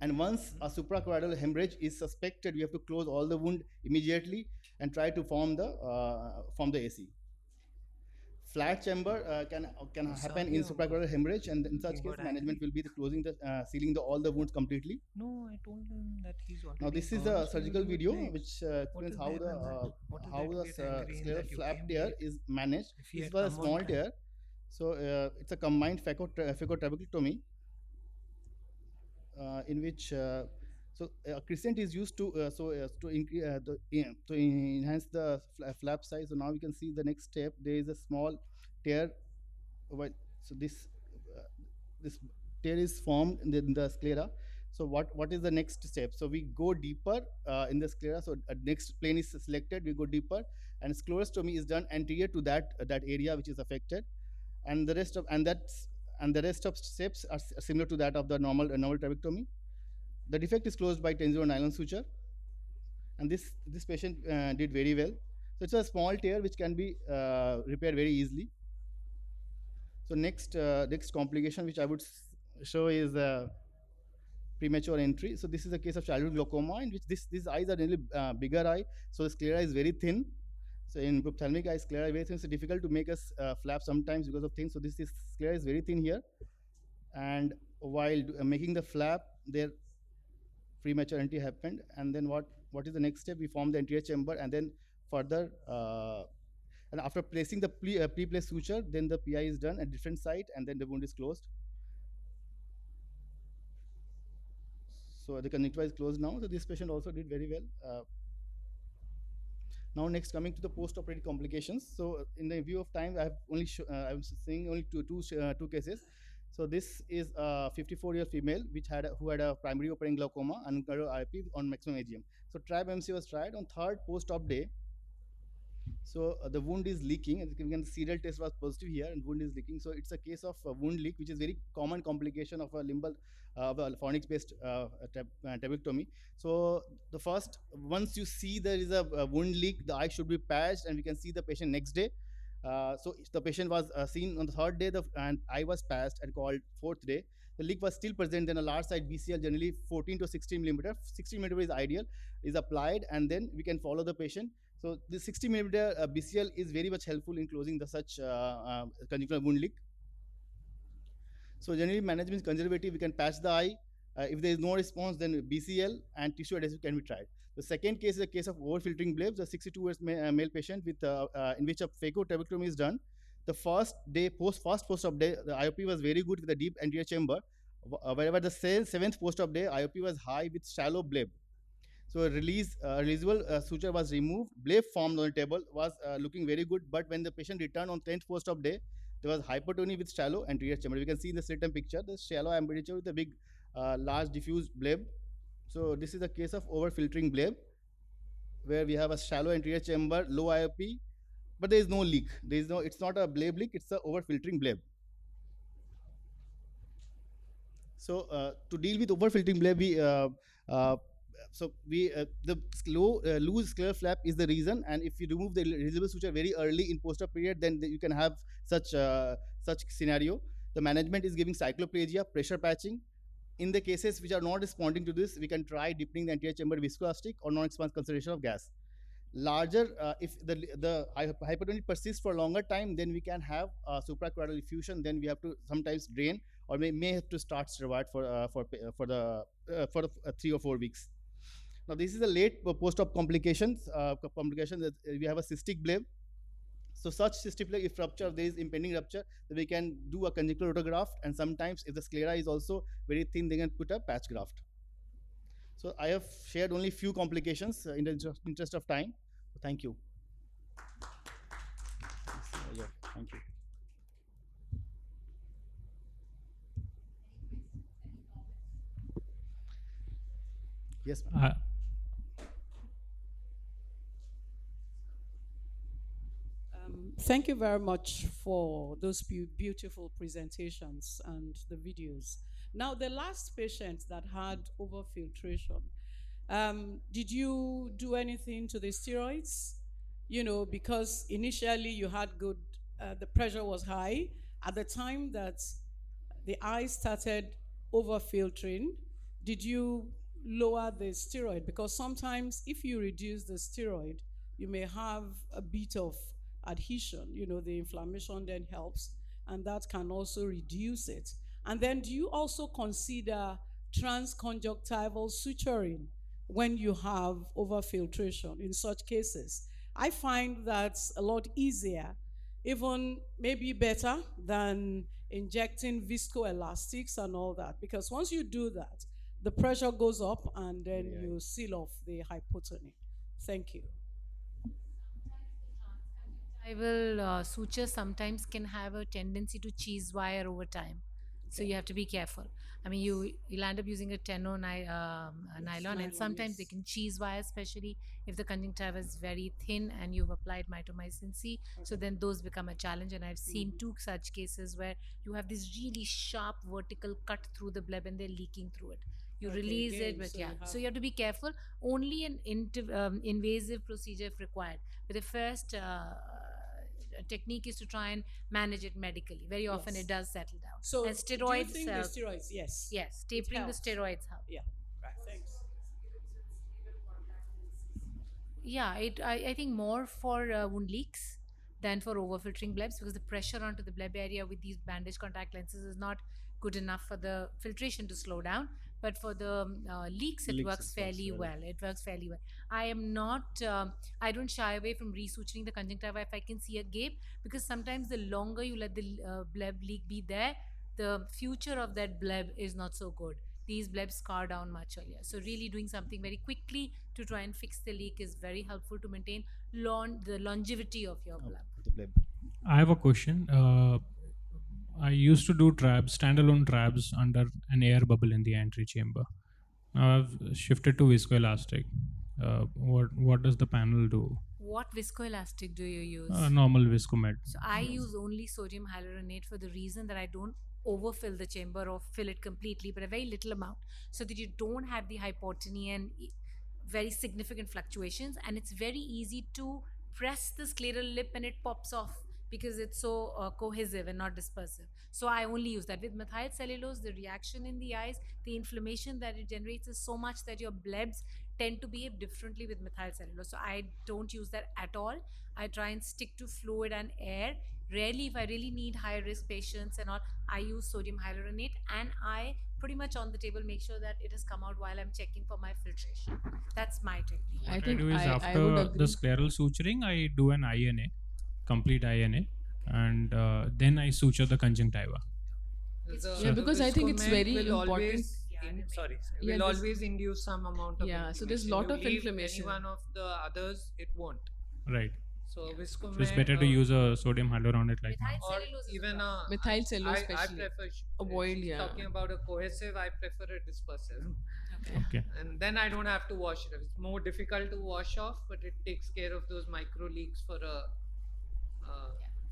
And once a suprachoroidal hemorrhage is suspected, we have to close all the wound immediately and try to form the uh, form the AC. Flat chamber uh, can can happen in suprachoroidal hemorrhage, and in such case, management will be the closing the uh, sealing the all the wounds completely. No, I told him that he's already. Now this is a surgical video which uh, explains how the uh, how the get uh, scleral flap tear is managed. This was a small tear, so uh, it's a combined phaco phacotrabeculotomy uh, in which uh, so uh, crescent is used to uh, so uh, to increase uh, the, to enhance the fla- flap size. So now we can see the next step. There is a small tear. Well, so this uh, this tear is formed in the, in the sclera. So what what is the next step? So we go deeper uh, in the sclera. So next plane is selected. We go deeper, and sclerostomy is done anterior to that that area which is affected, and the rest of and that's and the rest of steps are similar to that of the normal normal trabectomy. The defect is closed by 10 nylon suture, and this this patient uh, did very well. So it's a small tear which can be uh, repaired very easily. So next uh, next complication which I would show is uh, premature entry. So this is a case of childhood glaucoma in which this these eyes are really uh, bigger eye, so the sclera is very thin. So in buphthalmic eye, sclera is very thin. It's difficult to make us uh, flap sometimes because of thin. So this is sclera is very thin here, and while uh, making the flap, there premature entry happened. And then what what is the next step? We form the anterior chamber, and then further. Uh, and after placing the pre, uh, pre-placed suture, then the PI is done at different site, and then the wound is closed. So the conjunctiva is closed now. So this patient also did very well. Uh, now next coming to the post-operative complications. So in the view of time, I have only uh, I'm seeing only two two uh, two cases. So this is a 54 year female which had a, who had a primary open glaucoma and IOP on maximum AGM. So TRAB MC was tried on third post-op day. So uh, the wound is leaking. You can see, Seidel test was positive here, and wound is leaking. So it's a case of wound leak, which is very common complication of a limbal, uh, fornix-based uh, uh. So the first, once you see there is a, a wound leak, the eye should be patched, and we can see the patient next day. Uh, so the patient was uh, seen on the third day, the, and eye was passed and called fourth day. The leak was still present. Then a large side BCL, generally 14 to 16 millimeter. 16 millimeter is ideal, is applied, and then we can follow the patient. So the 60 millimeter uh, BCL is very much helpful in closing the such uh, uh, conjunctival wound leak. So generally management is conservative. We can patch the eye. Uh, if there is no response, then BCL and tissue adhesive can be tried. The second case is a case of overfiltering blebs. A 62 years ma- uh, male patient with uh, uh, in which a phacotabectomy is done. The first day post first post-op day, the IOP was very good with a deep anterior chamber. Wh- Wherever the se- seventh post-op day, IOP was high with shallow bleb. So a release uh, releasable uh, suture was removed. Bleb formed on the table was uh, looking very good, but when the patient returned on 10th post-op day, there was hypertony with shallow anterior chamber. You can see in the written picture, the shallow aperture with a big, large diffuse bleb. So this is a case of overfiltering bleb, where we have a shallow anterior chamber, low IOP, but there is no leak. There is no. It's not a bleb leak. It's a overfiltering bleb. So uh, to deal with overfiltering bleb, we uh, uh, so we uh, the slow uh, loose scleral flap is the reason, and if you remove the releasable suture very early in post-op period, then you can have such uh, such scenario. The management is giving cycloplegia, pressure patching. In the cases which are not responding to this, we can try deepening the anterior chamber viscoelastic or non-expansive concentration of gas. Larger, uh, if the the hy- hypertonic persists for longer time, then we can have uh, suprachoroidal effusion. Then we have to sometimes drain or may, may have to start steroid for uh, for uh, for the uh, for uh, three or four weeks. Now this is a late post-op complications. Co- complication that uh, we have a cystic bleb. So such cystic if rupture, there is impending rupture, then we can do a conjunctival autograft, and sometimes if the sclera is also very thin, they can put a patch graft. So I have shared only few complications uh, in the interest- of time. Thank you. Thank you. Yes, ma'am. Uh, Um, thank you very much for those beautiful presentations and the videos. Now, the last patient that had overfiltration, um, did you do anything to the steroids? You know, because initially you had good, uh, the pressure was high. At the time that the eye started overfiltering, did you lower the steroid? Because sometimes if you reduce the steroid, you may have a bit of adhesion. You know, the inflammation then helps, and that can also reduce it. And then, do you also consider transconjunctival suturing when you have overfiltration in such cases? I find that's a lot easier, even maybe better than injecting viscoelastics and all that, because once you do that, the pressure goes up and then Yeah. you seal off the hypotony. Thank you. Conjunctival uh, suture sometimes can have a tendency to cheese wire over time. So you have to be careful. I mean, you you'll end up using a tenor ni- um, a nylon, nylon, and sometimes they can cheese wire, especially if the conjunctiva is very thin and you've applied mitomycin C. So then those become a challenge. And I've seen two such cases where you have this really sharp vertical cut through the bleb and they're leaking through it. You Okay, release again, it, but so yeah. you so you have to be careful. Only an intiv- um, invasive procedure if required. But the first uh, technique is to try and manage it medically. Very often Yes. it does settle down. So, and do you steroids think the steroids? Yes. yes, tapering the steroids help. Yeah. Right. Thanks. Yeah, it I, I think more for uh, wound leaks than for overfiltering blebs because the pressure onto the bleb area with these bandage contact lenses is not good enough for the filtration to slow down. But for the um, uh, leaks, it Leaks, works fairly well. well. It works fairly well. I am not. Um, I don't shy away from resuturing the conjunctiva if I can see a gape because sometimes the longer you let the uh, bleb leak be there, the future of that bleb is not so good. these blebs scar down much earlier. So really doing something very quickly to try and fix the leak is very helpful to maintain lon- the longevity of your bleb. The bleb. I have a question. Uh, I used to do trabs, standalone trabs under an air bubble in the entry chamber. Now I've shifted to viscoelastic. Uh, what what does the panel do? What viscoelastic do you use? Uh, normal viscomed. So I use only sodium hyaluronate for the reason that I don't overfill the chamber or fill it completely, but a very little amount, so that you don't have the hypotony and very significant fluctuations. And it's very easy to press the scleral lip and it pops off because it's so uh, cohesive and not dispersive. So I only use that with methyl cellulose. The reaction in the eyes, the inflammation that it generates is so much that your blebs tend to behave differently with methyl cellulose. So I don't use that at all. I try and stick to fluid and air. Rarely, if I really need high risk patients and all, I use sodium hyaluronate and I pretty much on the table make sure that it has come out while I'm checking for my filtration. That's my technique. I What I think do is I, I after would the scleral suturing, I do an INA, complete INA, and uh, then I suture the conjunctiva. The- Yeah, because I think it's very important. Always in, sorry, sorry, Yeah, will this- always induce some amount of Yeah, so there's inflammation. lot You of leave inflammation. Any one of the others, it won't. Right. So viscomed. So it's better to use a sodium hyaluronate like Methyl now. or cellulose is a even a Methyl cellulose I, I prefer sh- if Avoid, yeah. Talking about a cohesive, I prefer a dispersive, Okay. and then I don't have to wash it. It's more difficult to wash off, but it takes care of those micro leaks for a uh,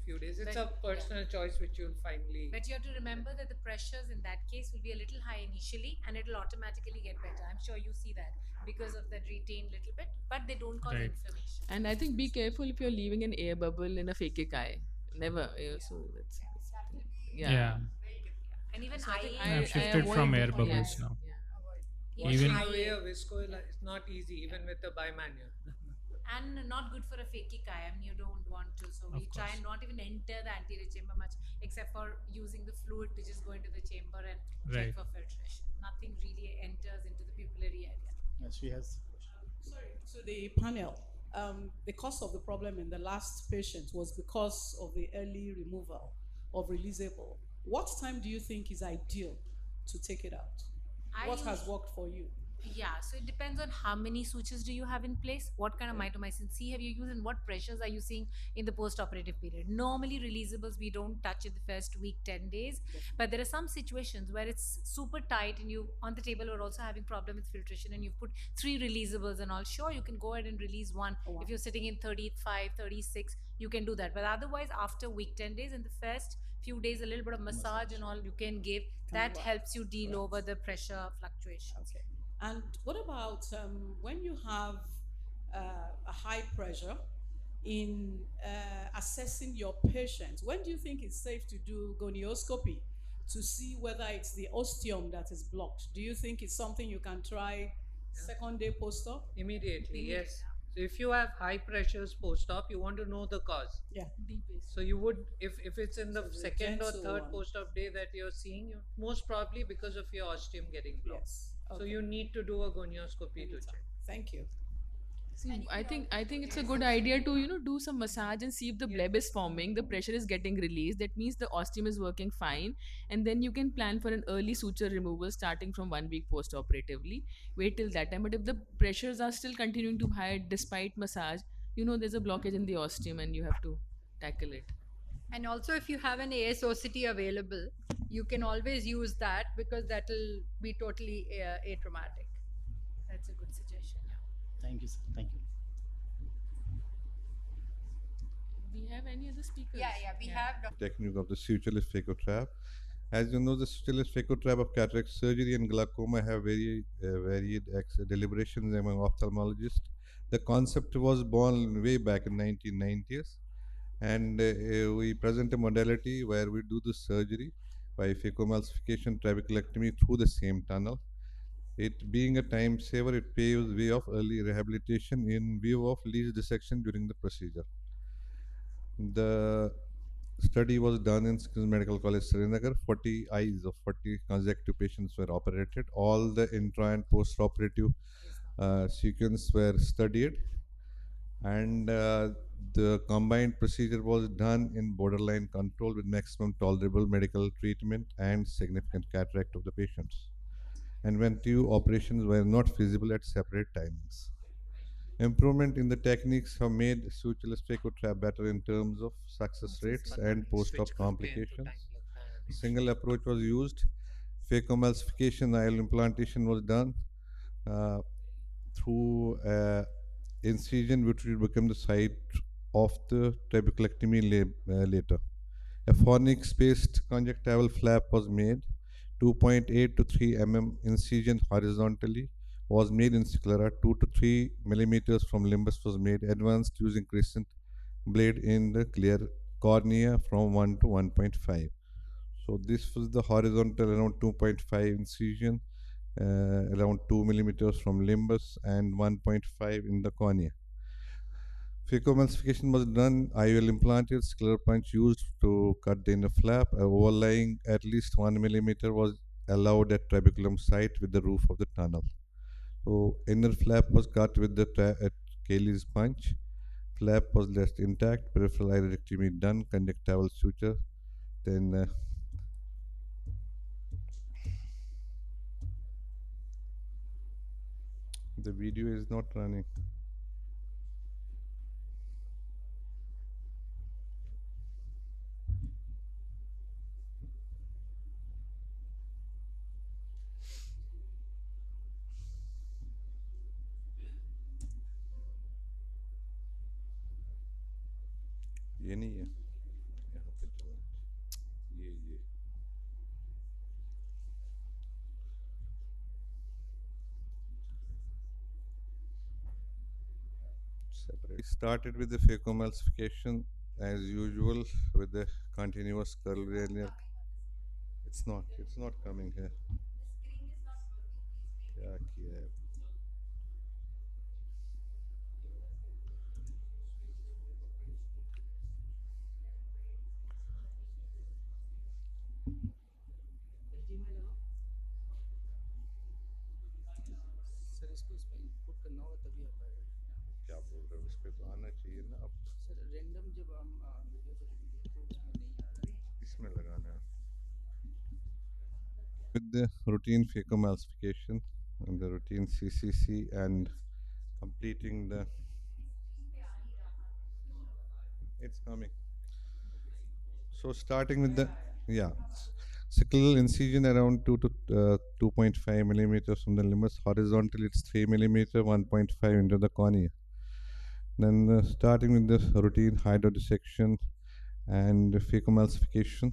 few days. It's But- a personal choice which you'll finally. But you have to remember that the pressures in that case will be a little high initially and it'll automatically get better. I'm sure you see that because of that retained little bit, but they don't cause Right. inflammation. And I think be careful if you're leaving an air bubble in a fake eye. Never. Uh, yeah, So that's, that's yeah. Yeah. And even So I I, think I have I shifted from air bubbles Yeah. now. Yeah. Washing Even- away a visco is not easy, even with the bimanual. And not good for a phakic eye. You don't want to. So we try and not even enter the anterior chamber much, except for using the fluid to just go into the chamber and Right. check for filtration. Nothing really enters into the pupillary area. Yeah, she has. Sorry, so the panel, um, the cause of the problem in the last patient was because of the early removal of releasable. What time do you think is ideal to take it out? I what has worked for you? Yeah, so it depends on how many sutures do you have in place, what kind of mitomycin C have you used, and what pressures are you seeing in the post-operative period. Normally, releasables we don't touch in the first week, ten days, but there are some situations where it's super tight, and you on the table are also having problem with filtration, and you've put three releasables and all. Sure, you can go ahead and release one. One. If you're sitting in 35, 36, you can do that. But otherwise, after week ten days, in the first few days, a little bit of massage and all you can give. that helps you deal Right. over the pressure fluctuations. Okay. And what about um, when you have uh, a high pressure in uh, assessing your patient? When do you think it's safe to do gonioscopy to see whether it's the ostium that is blocked? Do you think it's something you can try second day post-op? Immediately, yes. So if you have high pressures post-op, you want to know the cause. Yeah. So you would, if, if it's in the So second or third post-op day that you're seeing, you most probably because of your ostium getting blocked. Yes. So Okay. you need to do a gonioscopy to check. Thank you. See, I think I think it's a good idea to you know do some massage and see if the bleb is forming, the pressure is getting released. That means the ostium is working fine, and then you can plan for an early suture removal starting from one week post-operatively. Wait till that time. But if the pressures are still continuing to high despite massage, you know there's a blockage in the ostium, and you have to tackle it. And also, if you have an ASOCT available, you can always use that because that'll be totally uh, atraumatic. That's a good suggestion. Yeah. Thank you, sir. Thank you. We have any other speakers? Yeah, yeah. We have Dr. technique of the sutureless phacotrab. As you know, the sutureless phacotrab of cataract surgery and glaucoma have very uh, varied ex- deliberations among ophthalmologists. The concept was born way back in 1990s, and uh, uh, we present a modality where we do the surgery by phacoemulsification trabeculectomy through the same tunnel. It being a time saver, it paves way of early rehabilitation in view of least dissection during the procedure. The study was done in SKIMS Medical College, Srinagar. 40 eyes of 40 consecutive patients were operated. All the intra and post-operative uh, sequence were studied, and uh, the combined procedure was done in borderline control with maximum tolerable medical treatment and significant cataract of the patients. and when two operations were not feasible at separate timings. Improvement in the techniques have made sutureless phacotrap better in terms of success rates and post-op complications. Single approach was used. Phacoemulsification IOL implantation was done uh, through uh, incision, which will become the site of the trabeculectomy uh, later. A fornix based conjunctival flap was made. 2.8 to 3 mm incision horizontally was made in sclera. 2 to 3 millimeters from limbus was made. Advanced using crescent blade in the clear cornea from 1 to 1.5. So this was the horizontal around 2.5 incision, uh, around 2 millimeters from limbus and 1.5 in the cornea. Phacoemulsification was done, IOL implanted, scleral punch used to cut the inner flap. Overlying at least 1 millimeter was allowed at trabeculum site with the roof of the tunnel. So inner flap was cut with the tra- at Kelly's punch. Flap was left intact, peripheral iridectomy done, conjunctival suture. Then uh, the video is not running. ये नहीं है यहाँ पे चलो ये ये separate. Started with the phacoemulsification as usual with the continuous curl linear. It's not. It's not coming here. क्या किया है? With the routine phacoemulsification and the routine CCC and completing the it's coming. So starting with the yeah sickle incision around 2 to uh, 2.5 millimeters from the limbus horizontal it's 3 millimeter 1.5 into the cornea. Then uh, starting with the routine hydrodissection and phacoemulsification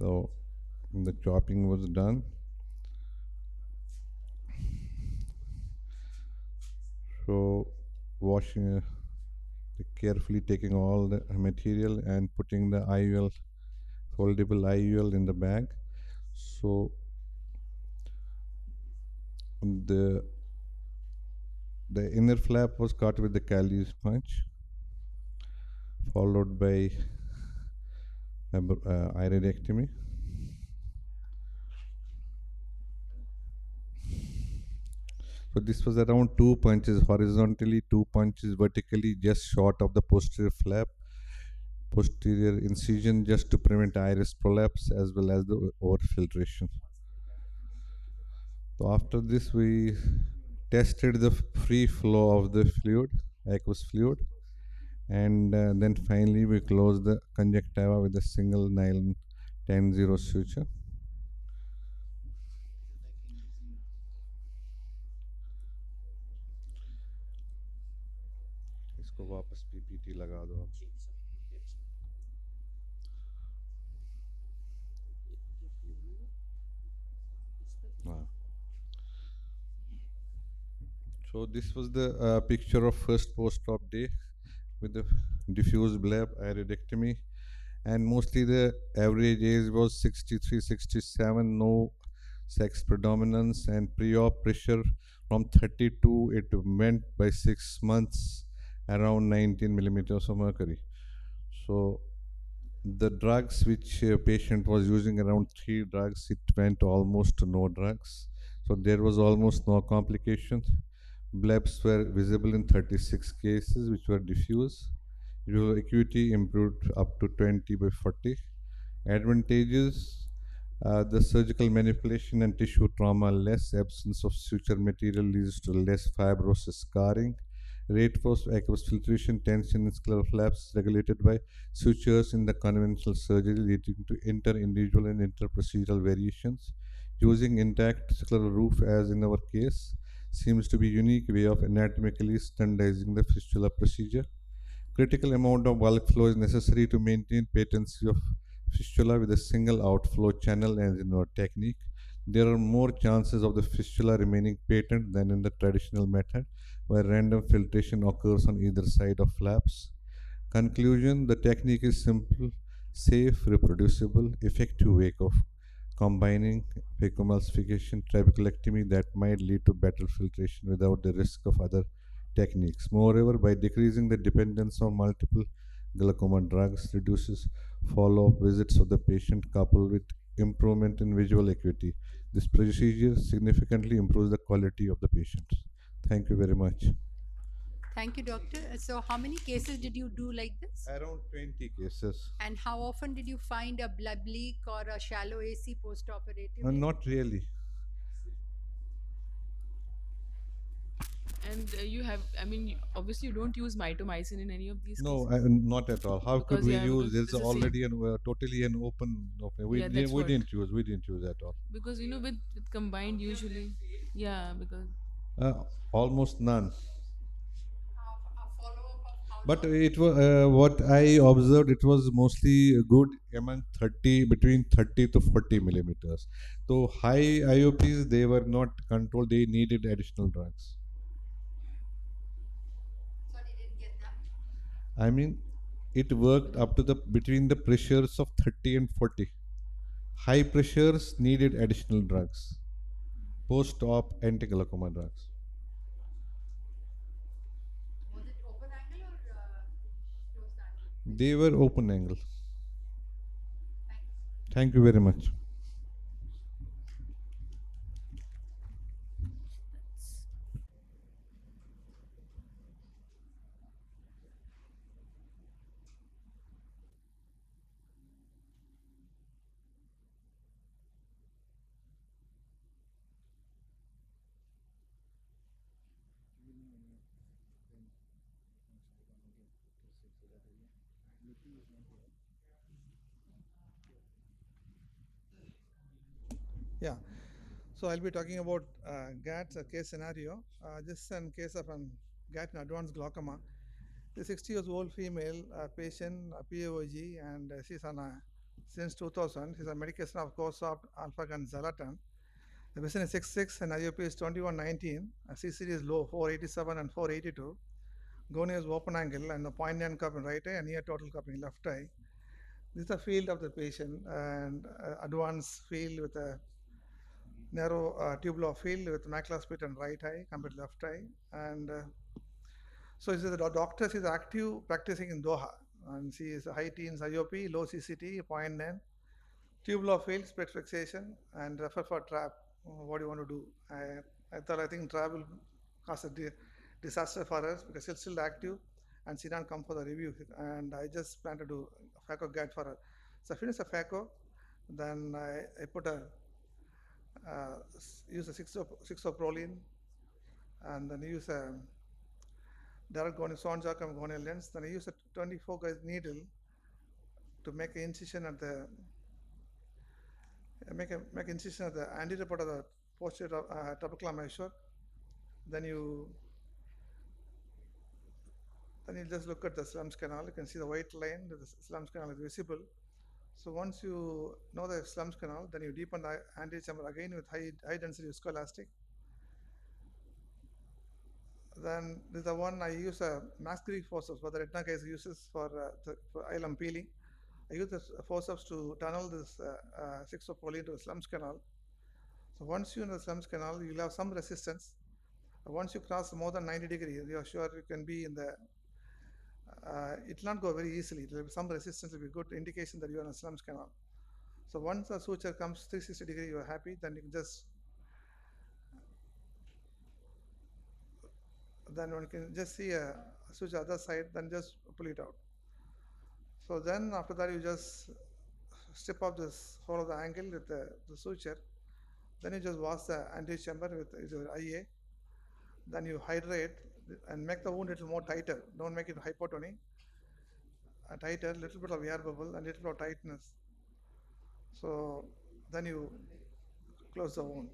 so the chopping was done so washing uh, carefully taking all the material and putting the IOL foldable IOL in the bag. So the the inner flap was cut with the Kelly's punch followed by uh, iridectomy So this was around two punches horizontally, two punches vertically, just short of the posterior flap, posterior incision just to prevent iris prolapse as well as the overfiltration. So after this, we tested the free flow of the fluid, aqueous fluid, and uh, then finally we closed the conjunctiva with a single nylon 10-0 suture. इसको वापस PPT लगा दो आप हाँ So this was the uh, picture of first post-op day with the diffuse bleb iridectomy and mostly the average age was 63 67 no sex predominance. And pre-op pressure from 32 it went by 6 months around 19 millimeters of mercury. So the drugs which patient was using around three drugs it went almost to no drugs. So there was almost no complications blebs were visible in 36 cases which were diffuse visual acuity improved up to 20 by 40 advantages Uh, the surgical manipulation and tissue trauma, less absence of suture material leads to less fibrosis scarring. Rate of aqueous filtration, tension in scleral flaps regulated by sutures in the conventional surgery, leading to inter-individual and inter-procedural variations. Using intact scleral roof, as in our case, seems to be unique way of anatomically standardizing the fistula procedure. Critical amount of bulk flow is necessary to maintain patency of fistula with a single outflow channel as in our technique. There are more chances of the fistula remaining patent than in the traditional method, where random filtration occurs on either side of flaps. Conclusion The technique is simple, safe, reproducible, effective way of combining phacoemulsification trabeculectomy that might lead to better filtration without the risk of other techniques. Moreover, by decreasing the dependence on multiple glaucoma drugs, reduces follow-up visits of the patient coupled with improvement in visual acuity. This procedure significantly improves the quality of the patients. Thank you very much. Thank you, doctor. Uh, So, how many cases did you do like this? Around 20 cases. And how often did you find a blood leak or a shallow AC post-operative? Uh, not really. And uh, you have, I mean, you- obviously you don't use mitomycin in any of these No, cases. I, not at all. How could Because, we yeah, use? because There's this is already an uh, totally an open. open. We, Yeah, di- that's we what- didn't use. We didn't use at all. Because, you know, with, with combined usually, yeah, because Uh, almost none. But it was uh, what I observed. It was mostly good among 30 between 30 to 40 millimeters. So high IOPs they were not controlled. They needed additional drugs. So they didn't get that? I mean, it worked up to the between the pressures of 30 and 40. High pressures needed additional drugs. Post-op anti-glaucoma drugs. Was it open angle or uh, closed angle? They were open angle. Thank you very much. Yeah. So I'll be talking about uh, GATTs, a case scenario. Uh, this in case of an GATT in advanced glaucoma. The 60 years old female uh, patient, uh, PAOG, and uh, she's on a, since 2000, she's on medication of Cosopt, Alpha and Xalatan. The vision is 66 and IOP is 2119. Uh, CCT is low, 487 and 482. Goni is open angle and the point nine cup in right eye and near total cup in left eye. This is the field of the patient and uh, advanced field with a narrow uh, tubular field with macula split and right eye compared to left eye. And uh, so the doctor is active practicing in Doha and she is high teens IOP, low CCT, 0.9, tubular field, split fixation and refer for trab. What do you want to do? I, I thought I think trab will cause a di- disaster for us because she's still active and she didn't come for the review and I just plan to do a phaco guide for her. So I finished the phaco, then I, I put a uh, use a 6 6-Prolene and then use a direct gonial Swan Jacob gonial lens. Then I use a 24 gauge needle to make an incision at the uh, make a make incision at the anterior part of the posterior uh, trabecular meshwork. Then you then you just look at the Schlemm's canal. You can see the white line. The Schlemm's canal is visible. So once you know the Schlemm's canal, then you deepen the anterior chamber again with high, high density viscoelastic. Then this is the one I use a masculine forceps, what the retina case uses for, uh, the, for ILM peeling. I use this forceps to tunnel this uh, uh, 6 Prolene to the Schlemm's canal. So once you're in the Schlemm's canal, you'll have some resistance. Uh, Once you cross more than 90 degrees, you are sure you can be in the uh, it will not go very easily. There will be some resistance will be good indication that you are on a Schlemm's canal. So once the suture comes 360 degree, you are happy, then you can just then one can just see a suture other side, then just pull it out. So then after that you just strip off this whole of the angle with the, the suture. Then you just wash the anterior chamber with your IA. Then you hydrate and make the wound a little more tighter. Don't make it hypotony. Uh, tighter, little bit of air bubble and little bit of tightness. So then you close the wound.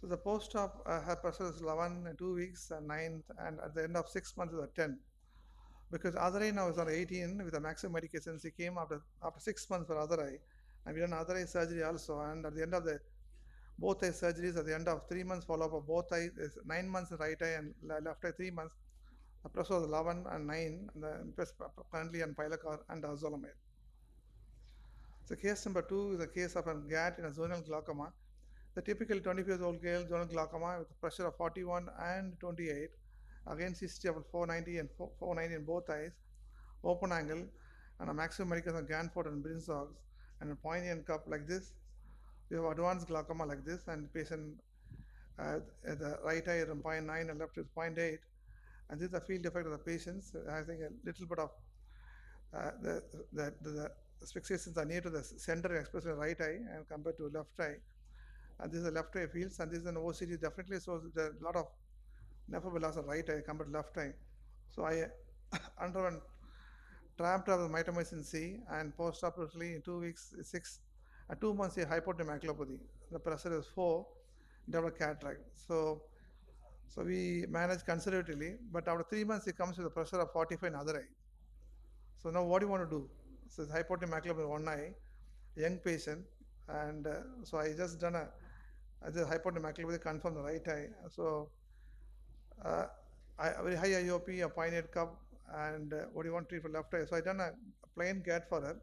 So the post-op uh, pressure is 11 2 weeks and 9 and at the end of 6 months is at 10. Because other eye now is on 18 with the maximum medication. She came after after 6 months for other eye and we done eye surgery also and at the end of the both eye surgeries at the end of 3 months follow-up of both eyes 9 months right eye and le- left eye 3 months. The pressure was 11 and 9 and the press uh, currently on Pilocar and Azolamide. So case number 2 is a case of a GATT in a zonal glaucoma. The typical 25 years old girl, zonal glaucoma with a pressure of 41 and 28, again CCT of 490 and 4- 490 in both eyes, open angle, and a maximum medication of Ganfort and Brinzox, and a poignant cup like this. We have advanced glaucoma like this, and patient uh, at the right eye is 0.9 and left is 0.8. And this is the field effect of the patients. I think a little bit of uh, the, the, the, the fixations are near to the center, especially right eye, and compared to left eye and this is a left eye fields and this is an OCT definitely shows a lot of nephrobilas on right eye compared to left eye. So I underwent trapped the mitomycin C and post-operatively in two weeks, six, uh, two months a hypotomaculopathy. The pressure is four, developed cataract. So, so we manage conservatively, but after three months it comes with a pressure of 45 in other eye. So now what do you want to do? So it's hypotomaculopathy in one eye, young patient, and uh, so I just done a I just hypotomaculopathy confirmed the right eye. So uh, I, very high IOP, a pointed cup, and uh, what do you want to treat for left eye? So I done a, a plain GATT for her.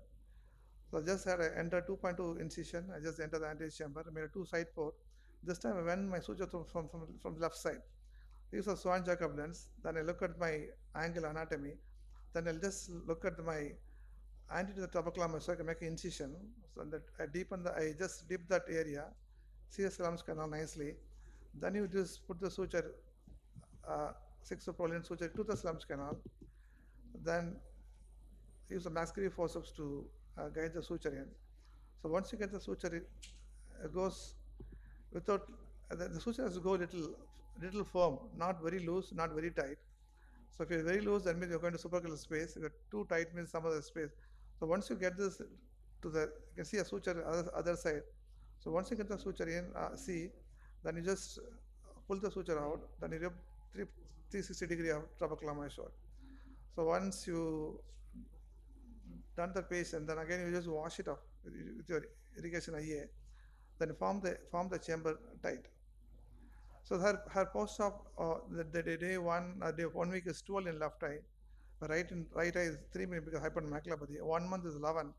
So I just had a enter 2.2 incision. I just entered the anterior chamber, made a two side port. This time I went my suture from, from, from, from left side. Use a Swan Jacob lens. Then I look at my angle anatomy. Then I'll just look at my anterior trabeculamus so I can make an incision. So that I deepen the, I just dip that area, see the Schlemm's canal nicely. Then you just put the suture, uh, six Prolene suture to the Schlemm's canal. Then use the masculine forceps to uh, guide the suture in. So once you get the suture, it goes without uh, the, the suture has to go little little firm, not very loose, not very tight. So if you're very loose, that means you're going to supraclavicular space. If you're too tight, means some other space. So once you get this to the, you can see a suture other, other side. So once you get the suture in, uh, see, then you just pull the suture out. Then you three, 360 degree of trabecular meshwork. So once you done the paste and then again you just wash it off with your irrigation IA. Then form the form the chamber tight. So her her post op uh, the, the day one uh, day one week is 12 in left eye, right in right eye is three because hypotomaculopathy. One month is 11,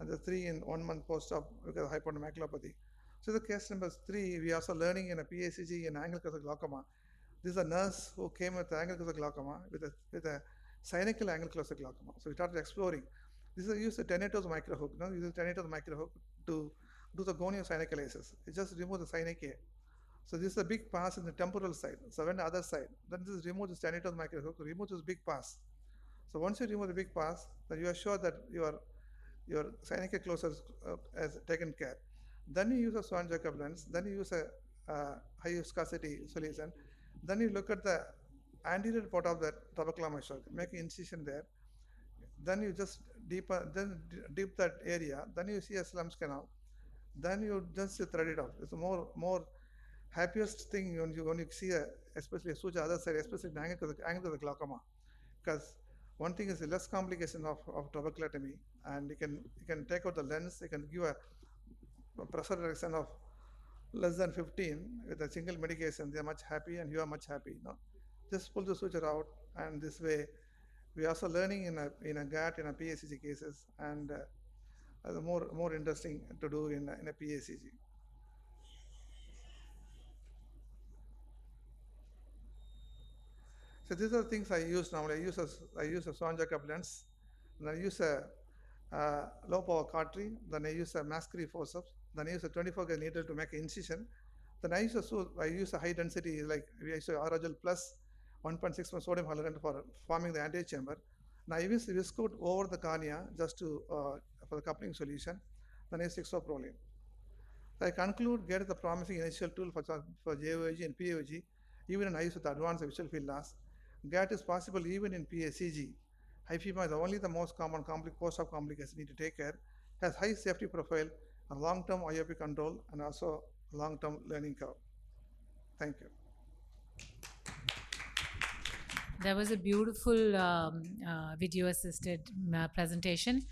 and the three in one month post op because of hypotomaculopathy. So the case number three, we are also learning in a PACG in angle glaucoma. This is a nurse who came with angle glaucoma with a with a cynical angle closer glaucoma. So we started exploring. This is use a Tanito microhook. No, use a Tanito microhook to do the goniosynechialysis. It just remove the synechiae. So this is a big pass in the temporal side. So when the other side, then this remove this Tanito microhook, remove this big pass. So once you remove the big pass, then you are sure that your your synechial closure uh, has taken care. Then you use a Swan Jacob lens. Then you use a uh, high viscosity solution. Then you look at the anterior part of the trabecular meshwork, make incision there. Then you just deepen, uh, then deep that area. Then you see a Schlemm's canal. Then you just thread it off. It's more more happiest thing when you when you see a especially a suture other side, especially the angle the angle of the glaucoma, because one thing is less complication of, of trabeculotomy, and you can you can take out the lens, you can give a, a pressure reduction of less than 15 with a single medication. They are much happy, and you are much happy. No, just pull the switcher out, and this way, we are also learning in a in a GATT in a PACG cases, and uh, more more interesting to do in a, in a PACG. So these are the things I use normally. I use a, I use a Swan Jacob lens, then I use a low power cautery, then I use a mascary forceps, then I use a 24 gauge needle to make incision. Then I use a I use a high density like we use a RGL plus 1.6 sodium hyaluronic for forming the antechamber. Now, I use viscoed over the cornea just to uh, for the coupling solution. Then it's is ixoproline. I conclude GATT the promising initial tool for, for JOG and PAOG, even in eyes with advanced visual field loss. GATT is possible even in PACG. Hyphema is only the most common compli- post-op complication need to take care. Has high safety profile and long-term IOP control and also long-term learning curve. Thank you. That was a beautiful um, uh, video assisted uh, presentation.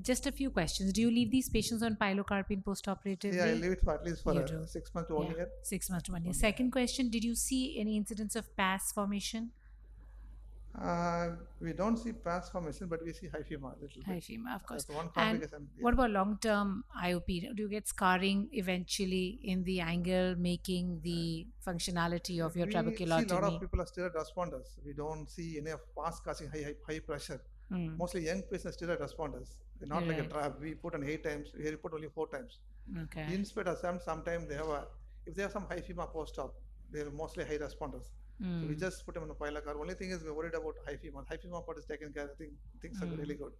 Just a few questions. Do you leave these patients on pilocarpine postoperatively? Yeah, I leave it for at least for six months to one Yeah, year. Six months to one year. Second question Did you see any incidents of PAS formation? Uh, we don't see PAS formation, but we see hyphema a little bit. Hyphema, of course. That's one And complication. what about long term IOP? Do you get scarring eventually in the angle, making the functionality of your we see a lot of people are steroid responders. We don't see any of PAS causing high, high, high pressure. Mm. Mostly young patients steroid responders. They're not like a Right. trab. We put on eight times. We put only four times. Okay. In spite of some, sometimes they have a, if they have some hyphema post-op, they're mostly high responders. So we Mm. just put them in a pilocar. Only thing is we're worried about hyphema. Hyphema part is taken care. I think things are Mm. really good.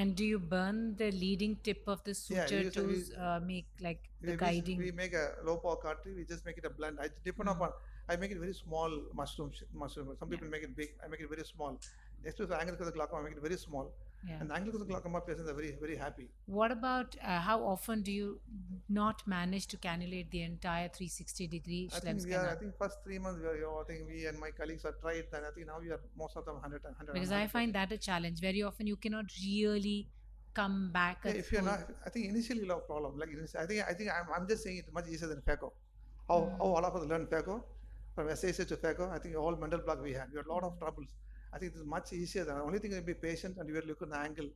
And do you burn the leading tip of the suture we to use- uh, make like the we- guiding? we make a low power cartridge. We just make it a blend. I depend Mm. upon. I make it very small mushroom. Mushroom. Some Yeah. people make it big. I make it very small. Especially for the glaucoma, I make it very small. Yeah. And angle glaucoma patients are very very happy. What about uh, how often do you not manage to cannulate the entire 360 degree I think. I think first three months we are. you know, I think we and my colleagues have tried. And I think now we are most of them 100 and 100. Because I find that a challenge. Very often you cannot really come back. Yeah, if you're not, I think initially you'll have problem. Like initially, I think I think I'm, I'm just saying it much easier than phaco. How, Mm. how all of us learn phaco from SAC to phaco. I think all mental block we had. We had a lot of troubles. I think this is much easier. The only thing is be patient and you will look at the angle.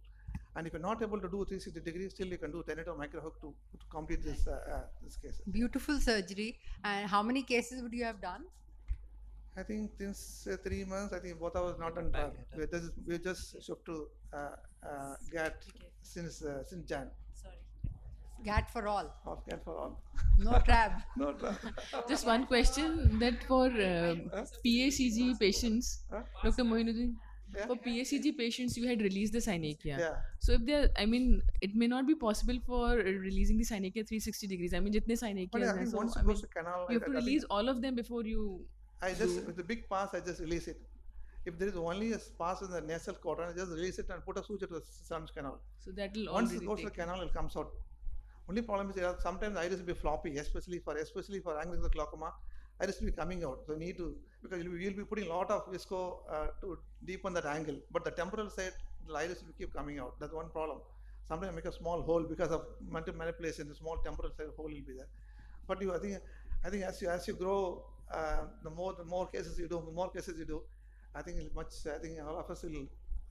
And if you're not able to do 360 degrees, still you can do Tanito microhook to, to complete this uh, uh, this case. Beautiful surgery. And how many cases would you have done? I think since uh, three months, I think both of us not done trial. We just we just shift to uh, uh, GATT since uh, since Jan. GATT for all. Of GATT for all. No trab. no trab. Just one question that for um, PACG patients, Dr. Mohinuddin, for PACG patients, you had released the synechia. Yeah. So if they're, I mean, it may not be possible for uh, releasing the synechia 360 degrees. I mean, jitne But I think so, once I it mean, to canal, you have to I think- release all of them before you. I just do- with the big PAS, I just release it. If there is only a PAS in the nasal quadrant, I just release it and put a suture to the sinus canal. So that will Once it goes to the take- canal, it comes out. Only problem is that sometimes the iris will be floppy, especially for especially for angular glaucoma. Iris will be coming out. So need to because you'll be, putting a lot of visco uh, to deepen that angle. But the temporal side, the iris will keep coming out. That's one problem. Sometimes make a small hole because of mental manipulation. The small temporal side hole will be there. But you, I think, I think as you as you grow, uh, the more the more cases you do, the more cases you do, I think much. I think all of us will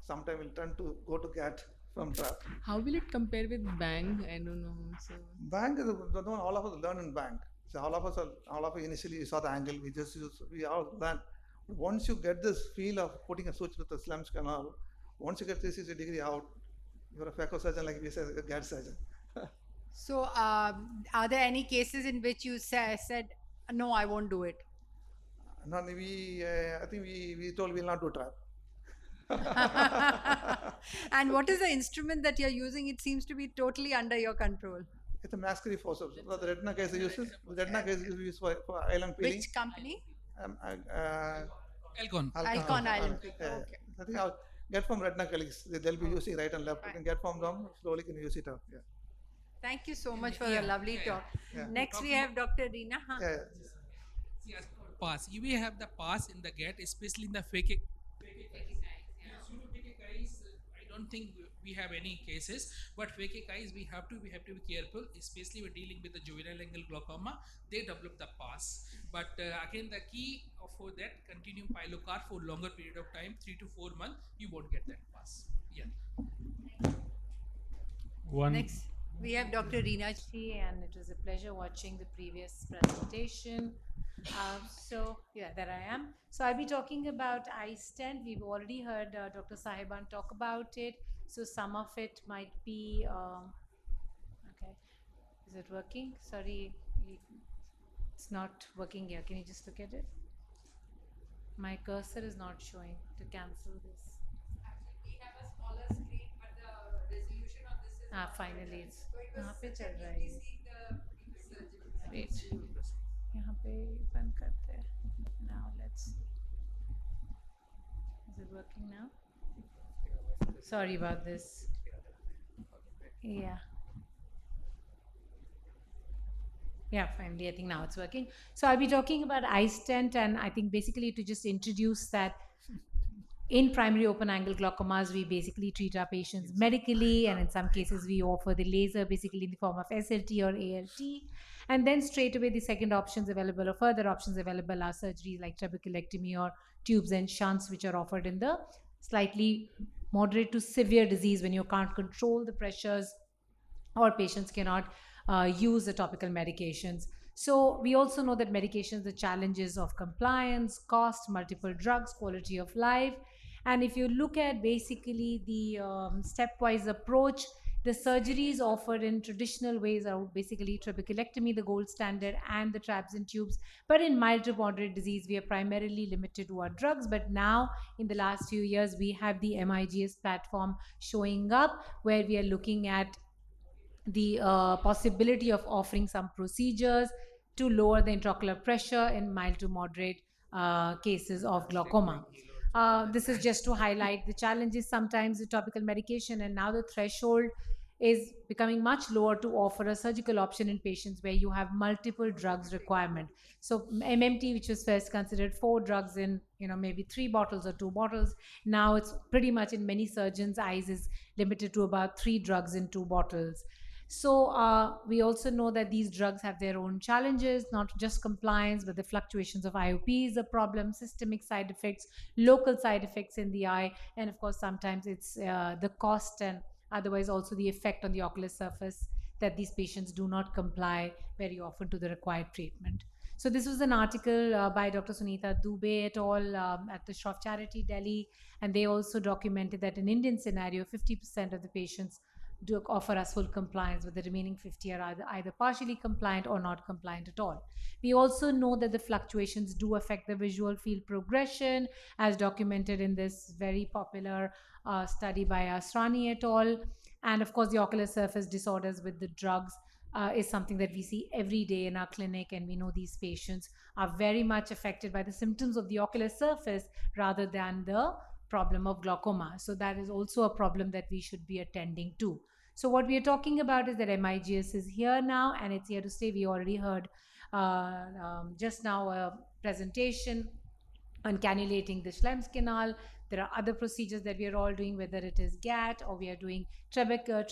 sometime will turn to go to GATT from trab. How will it compare with Bang? I don't know. So Bank is the the one all of us learn in bank. So all of us are, all of us initially saw the angle. We just use, we all learn. Once you get this feel of putting a switch with the Schlemm's canal, once you get 360 degree out, you're a phaco surgeon like we say, a GATT surgeon. So, um, are there any cases in which you sa- said, no, I won't do it? No, we, uh, I think we, we told we'll not do trab. and what is the instrument that you're using? It seems to be totally under your control. It's a mascary forceps. So the retina case uses, retina case is used for, for ILM peeling. Which company? Um, uh, Alcon. Alcon Island Yeah, Peak, yeah. okay. I think I'll get from retina colleagues. They- They'll be using right and left. You can get from them, slowly can use it up. Yeah. Thank you so much for Yeah, the lovely yeah, talk. yeah. Next, we have Dr. Reena. Huh? Yeah. Yes, PAS. You will have the PAS in the GATT, especially in the fake. I don't think we have any cases, but fake eyes we have to we have to be careful, especially we're dealing with the juvenile angle glaucoma. They develop the PAS, but uh, again the key for that continuum pilocar for longer period of time, three to four months, you won't get that PAS. Yeah. One Next, we have Dr. Reena Chi, and it was a pleasure watching the previous presentation. Um, so, yeah, there I am. So, I'll be talking about iStent. We've already heard uh, Dr. Sahiban talk about it. So, some of it might be. Um, okay. Is it working? Sorry, it's not working here. Can you just look at it? My cursor is not showing to cancel this. We have a smaller screen, but the resolution of this is Ah, not finally better. it's So it was यहाँ पे such चल a रहा easy है ये। seeing the surgery. Wait. यहाँ पे बंद करते हैं. Now let's see. Is it working now? Sorry about this. Yeah. Yeah, finally, I think now it's working. So I'll be talking about eye stent, and I think basically to just introduce that in primary open angle glaucomas, we basically treat our patients medically, and in some cases, we offer the laser basically in the form of SLT or ALT. And then straight away, the second options available or further options available are surgeries like trabeculectomy or tubes and shunts, which are offered in the slightly moderate to severe disease when you can't control the pressures or patients cannot uh, use the topical medications. So we also know that medications, the challenges of compliance, cost, multiple drugs, quality of life. And if you look at basically the um, stepwise approach, the surgeries offered in traditional ways are basically trabeculectomy, the gold standard, and the trabs and tubes. But in mild to moderate disease, we are primarily limited to our drugs. But now, in the last few years, we have the MIGS platform showing up where we are looking at the uh, possibility of offering some procedures to lower the intraocular pressure in mild to moderate uh, cases of glaucoma. Uh, this is just to highlight the challenges sometimes with topical medication, and now the threshold is becoming much lower to offer a surgical option in patients where you have multiple drugs requirement. So MMT, which was first considered four drugs in you know maybe three bottles or two bottles, now it's pretty much in many surgeons' eyes is limited to about three drugs in two bottles. So uh, we also know that these drugs have their own challenges, not just compliance, but the fluctuations of IOP is a problem, systemic side effects, local side effects in the eye, and of course sometimes it's uh, the cost and otherwise also the effect on the ocular surface that these patients do not comply very often to the required treatment. So this was an article uh, by Dr. Sunita Dubey et al. Um, at the Shroff Charity Delhi, and they also documented that in Indian scenario, 50% of the patients do offer us full compliance, but the remaining 50 are either, either partially compliant or not compliant at all. We also know that the fluctuations do affect the visual field progression, as documented in this very popular uh, study by Asrani et al. And of course, the ocular surface disorders with the drugs uh, is something that we see every day in our clinic, and we know these patients are very much affected by the symptoms of the ocular surface rather than the problem of glaucoma. So, that is also a problem that we should be attending to. So, what we are talking about is that MIGS is here now and it's here to stay. We already heard uh, um, just now a presentation on cannulating the Schlemm's canal. There are other procedures that we are all doing, whether it is GAT or we are doing trabec- uh,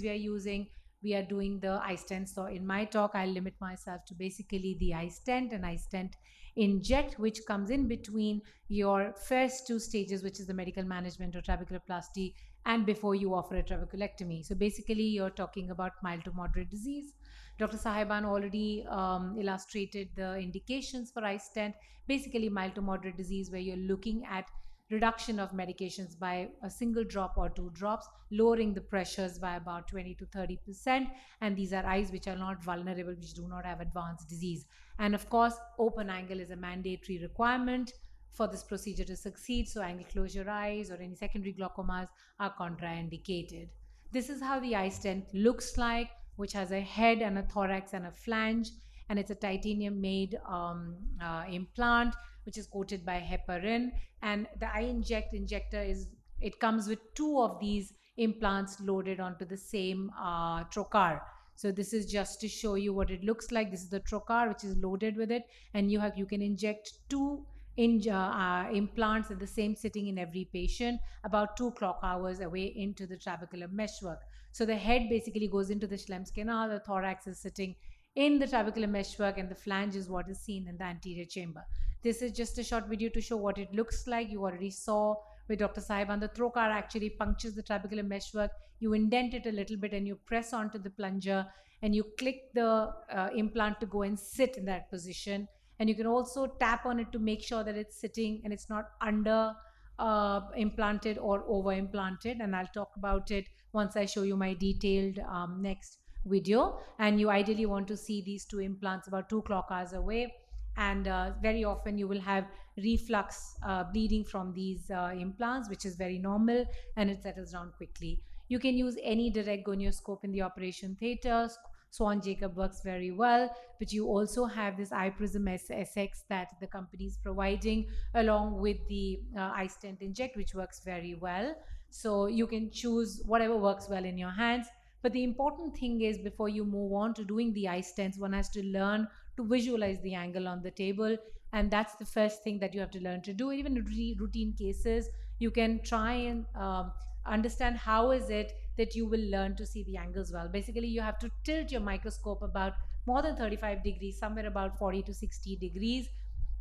we are using we are doing the iStent. So in my talk, I'll limit myself to basically the iStent and iStent inject, which comes in between your first two stages, which is the medical management or trabeculoplasty, and before you offer a trabeculectomy. So basically, you're talking about mild to moderate disease. Dr. Sahiban already um, illustrated the indications for iStent. Basically, mild to moderate disease, where you're looking at reduction of medications by a single drop or two drops, lowering the pressures by about 20 to 30 percent. And these are eyes which are not vulnerable, which do not have advanced disease. And of course, open angle is a mandatory requirement for this procedure to succeed. So, angle closure eyes or any secondary glaucomas are contraindicated. This is how the iStent looks like, which has a head and a thorax and a flange. And it's a titanium made um, uh, implant which is coated by heparin and the eye inject injector is it comes with two of these implants loaded onto the same uh, trocar so this is just to show you what it looks like this is the trocar which is loaded with it and you have you can inject two in, uh, uh, implants at the same sitting in every patient about two clock hours away into the trabecular meshwork so the head basically goes into the Schlemm's canal the thorax is sitting in the trabecular meshwork and the flange is what is seen in the anterior chamber. This is just a short video to show what it looks like. You already saw with Dr. Sahiban, the trocar actually punctures the trabecular meshwork. You indent it a little bit and you press onto the plunger and you click the uh, implant to go and sit in that position. And you can also tap on it to make sure that it's sitting and it's not under uh, implanted or over implanted. And I'll talk about it once I show you my detailed um, next video and you ideally want to see these two implants about two clock hours away and uh, very often you will have reflux uh, bleeding from these uh, implants, which is very normal and it settles down quickly. You can use any direct gonioscope in the operation theatre. Swan Jacob works very well, but you also have this iPrism SX that the company is providing along with the uh, iStent Inject, which works very well. So you can choose whatever works well in your hands. But the important thing is before you move on to doing the iStents, one has to learn to visualize the angle on the table. And that's the first thing that you have to learn to do. Even in routine- routine cases, you can try and um, understand how is it that you will learn to see the angles well. Basically, you have to tilt your microscope about more than 35 degrees, somewhere about 40 to 60 degrees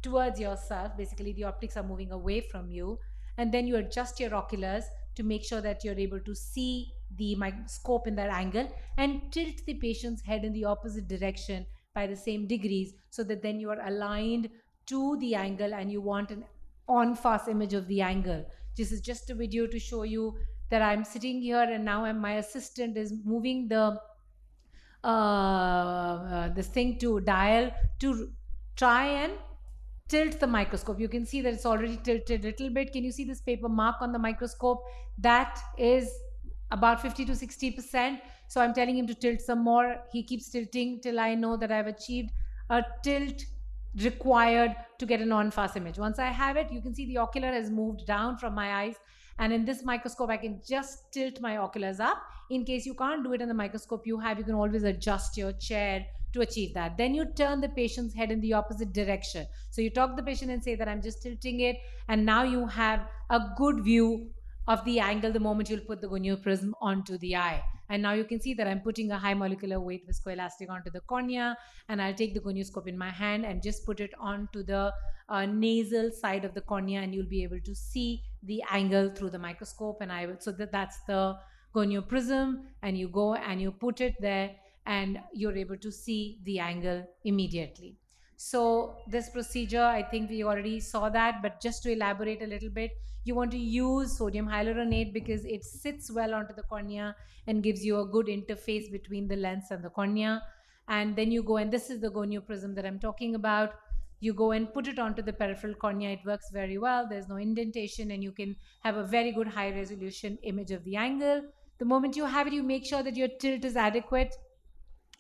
towards yourself. Basically, the optics are moving away from you. And then you adjust your oculars to make sure that you're able to see the microscope in that angle and tilt the patient's head in the opposite direction by the same degrees so that then you are aligned to the angle and you want an en face image of the angle. This is just a video to show you that I'm sitting here and now I'm, my assistant is moving the uh, uh, this thing to dial to try and tilt the microscope. You can see that it's already tilted a little bit. Can you see this paper mark on the microscope? That is about 50 to 60 percent. So I'm telling him to tilt some more. He keeps tilting till I know that I've achieved a tilt required to get a non-fast image. Once I have it, you can see the ocular has moved down from my eyes. And in this microscope, I can just tilt my oculars up. In case you can't do it in the microscope you have, you can always adjust your chair to achieve that. Then you turn the patient's head in the opposite direction. So you talk the patient and say that I'm just tilting it. And now you have a good view of the angle the moment you'll put the gonio prism onto the eye. And now you can see that I'm putting a high molecular weight viscoelastic onto the cornea, and I'll take the gonioscope in my hand and just put it onto the uh, nasal side of the cornea, and you'll be able to see the angle through the microscope. And I will so that that's the gonio prism, and you go and you put it there, and you're able to see the angle immediately. So this procedure, I think we already saw that, but just to elaborate a little bit, you want to use sodium hyaluronate because it sits well onto the cornea and gives you a good interface between the lens and the cornea. And then you go and this is the gonio prism that I'm talking about. You go and put it onto the peripheral cornea. It works very well. There's no indentation, and you can have a very good high resolution image of the angle. The moment you have it, you make sure that your tilt is adequate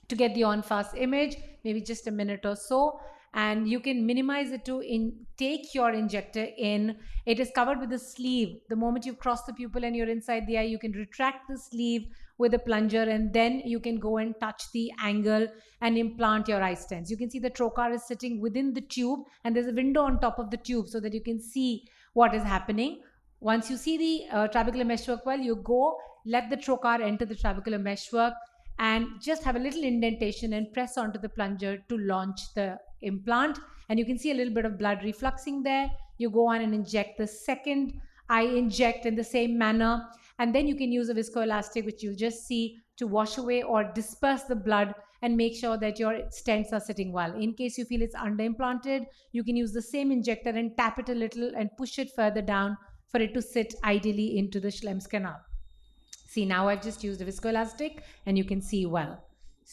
to get the en face image maybe just a minute or so and you can minimize it to in take your injector in. It is covered with a sleeve. The moment you cross the pupil and you're inside the eye you can retract the sleeve with a plunger and then you can go and touch the angle and implant your iStents. You can see the trocar is sitting within the tube and there's a window on top of the tube so that you can see what is happening. Once you see the uh, trabecular meshwork well you go let the trocar enter the trabecular meshwork and just have a little indentation and press onto the plunger to launch the implant and you can see a little bit of blood refluxing there. You go on and inject the second eye inject in the same manner and then you can use a viscoelastic which you'll just see to wash away or disperse the blood and make sure that your stents are sitting well. In case you feel it's under implanted, you can use the same injector and tap it a little and push it further down for it to sit ideally into the Schlemm's canal. See, now I've just used a viscoelastic and you can see well.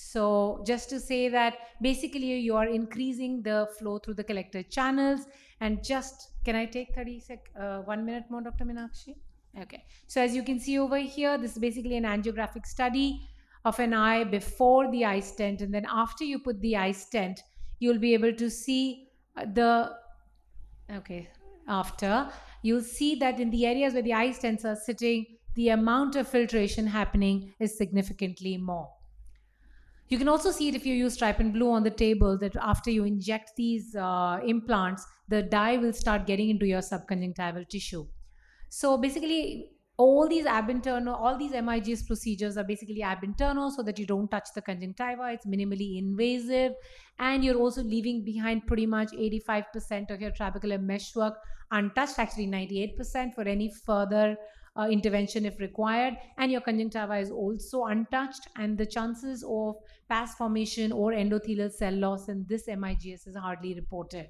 So just to say that basically you are increasing the flow through the collector channels and just, can I take 30 sec, uh, one minute more, Dr. Minakshi? Okay. So as you can see over here, this is basically an angiographic study of an eye before the iStent. And then after you put the iStent, you'll be able to see uh, the, okay, after, you'll see that in the areas where the iStents are sitting, the amount of filtration happening is significantly more. You can also see it if you use Trypan Blue on the table that after you inject these uh, implants, the dye will start getting into your subconjunctival tissue. So basically, all these ab interno, all these MIGS procedures are basically ab interno so that you don't touch the conjunctiva. It's minimally invasive, and you're also leaving behind pretty much 85% of your trabecular meshwork untouched, actually 98% for any further uh, intervention if required and your conjunctiva is also untouched and the chances of past formation or endothelial cell loss in this MIGS is hardly reported.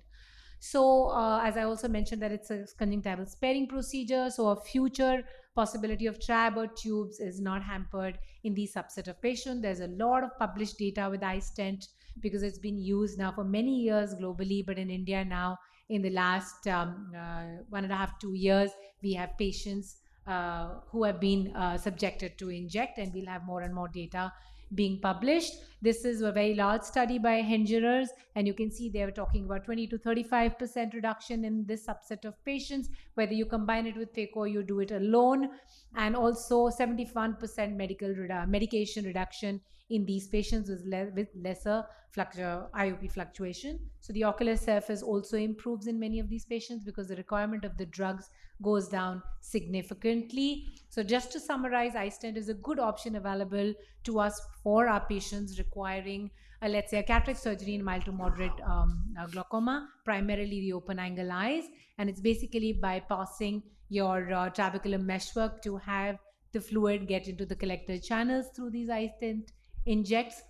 So uh, as I also mentioned that it's a conjunctival sparing procedure. So a future possibility of trab or tubes is not hampered in these subset of patients. There's a lot of published data with iStent because it's been used now for many years globally, but in India now, in the last um, uh, one and a half, two years, we have patients uh, who have been uh, subjected to inject, and we'll have more and more data being published. This is a very large study by Hengerers, and you can see they were talking about 20 to 35% reduction in this subset of patients, whether you combine it with or you do it alone, and also 71% medical redu- medication reduction in these patients with, le- with lesser fluctu- IOP fluctuation. So the ocular surface also improves in many of these patients because the requirement of the drugs goes down significantly. So just to summarize, iStent is a good option available to us for our patients requiring, uh, let's say, a cataract surgery in mild to moderate um, uh, glaucoma, primarily the open angle eyes, and it's basically bypassing your uh, trabecular meshwork to have the fluid get into the collector channels through these iStent injects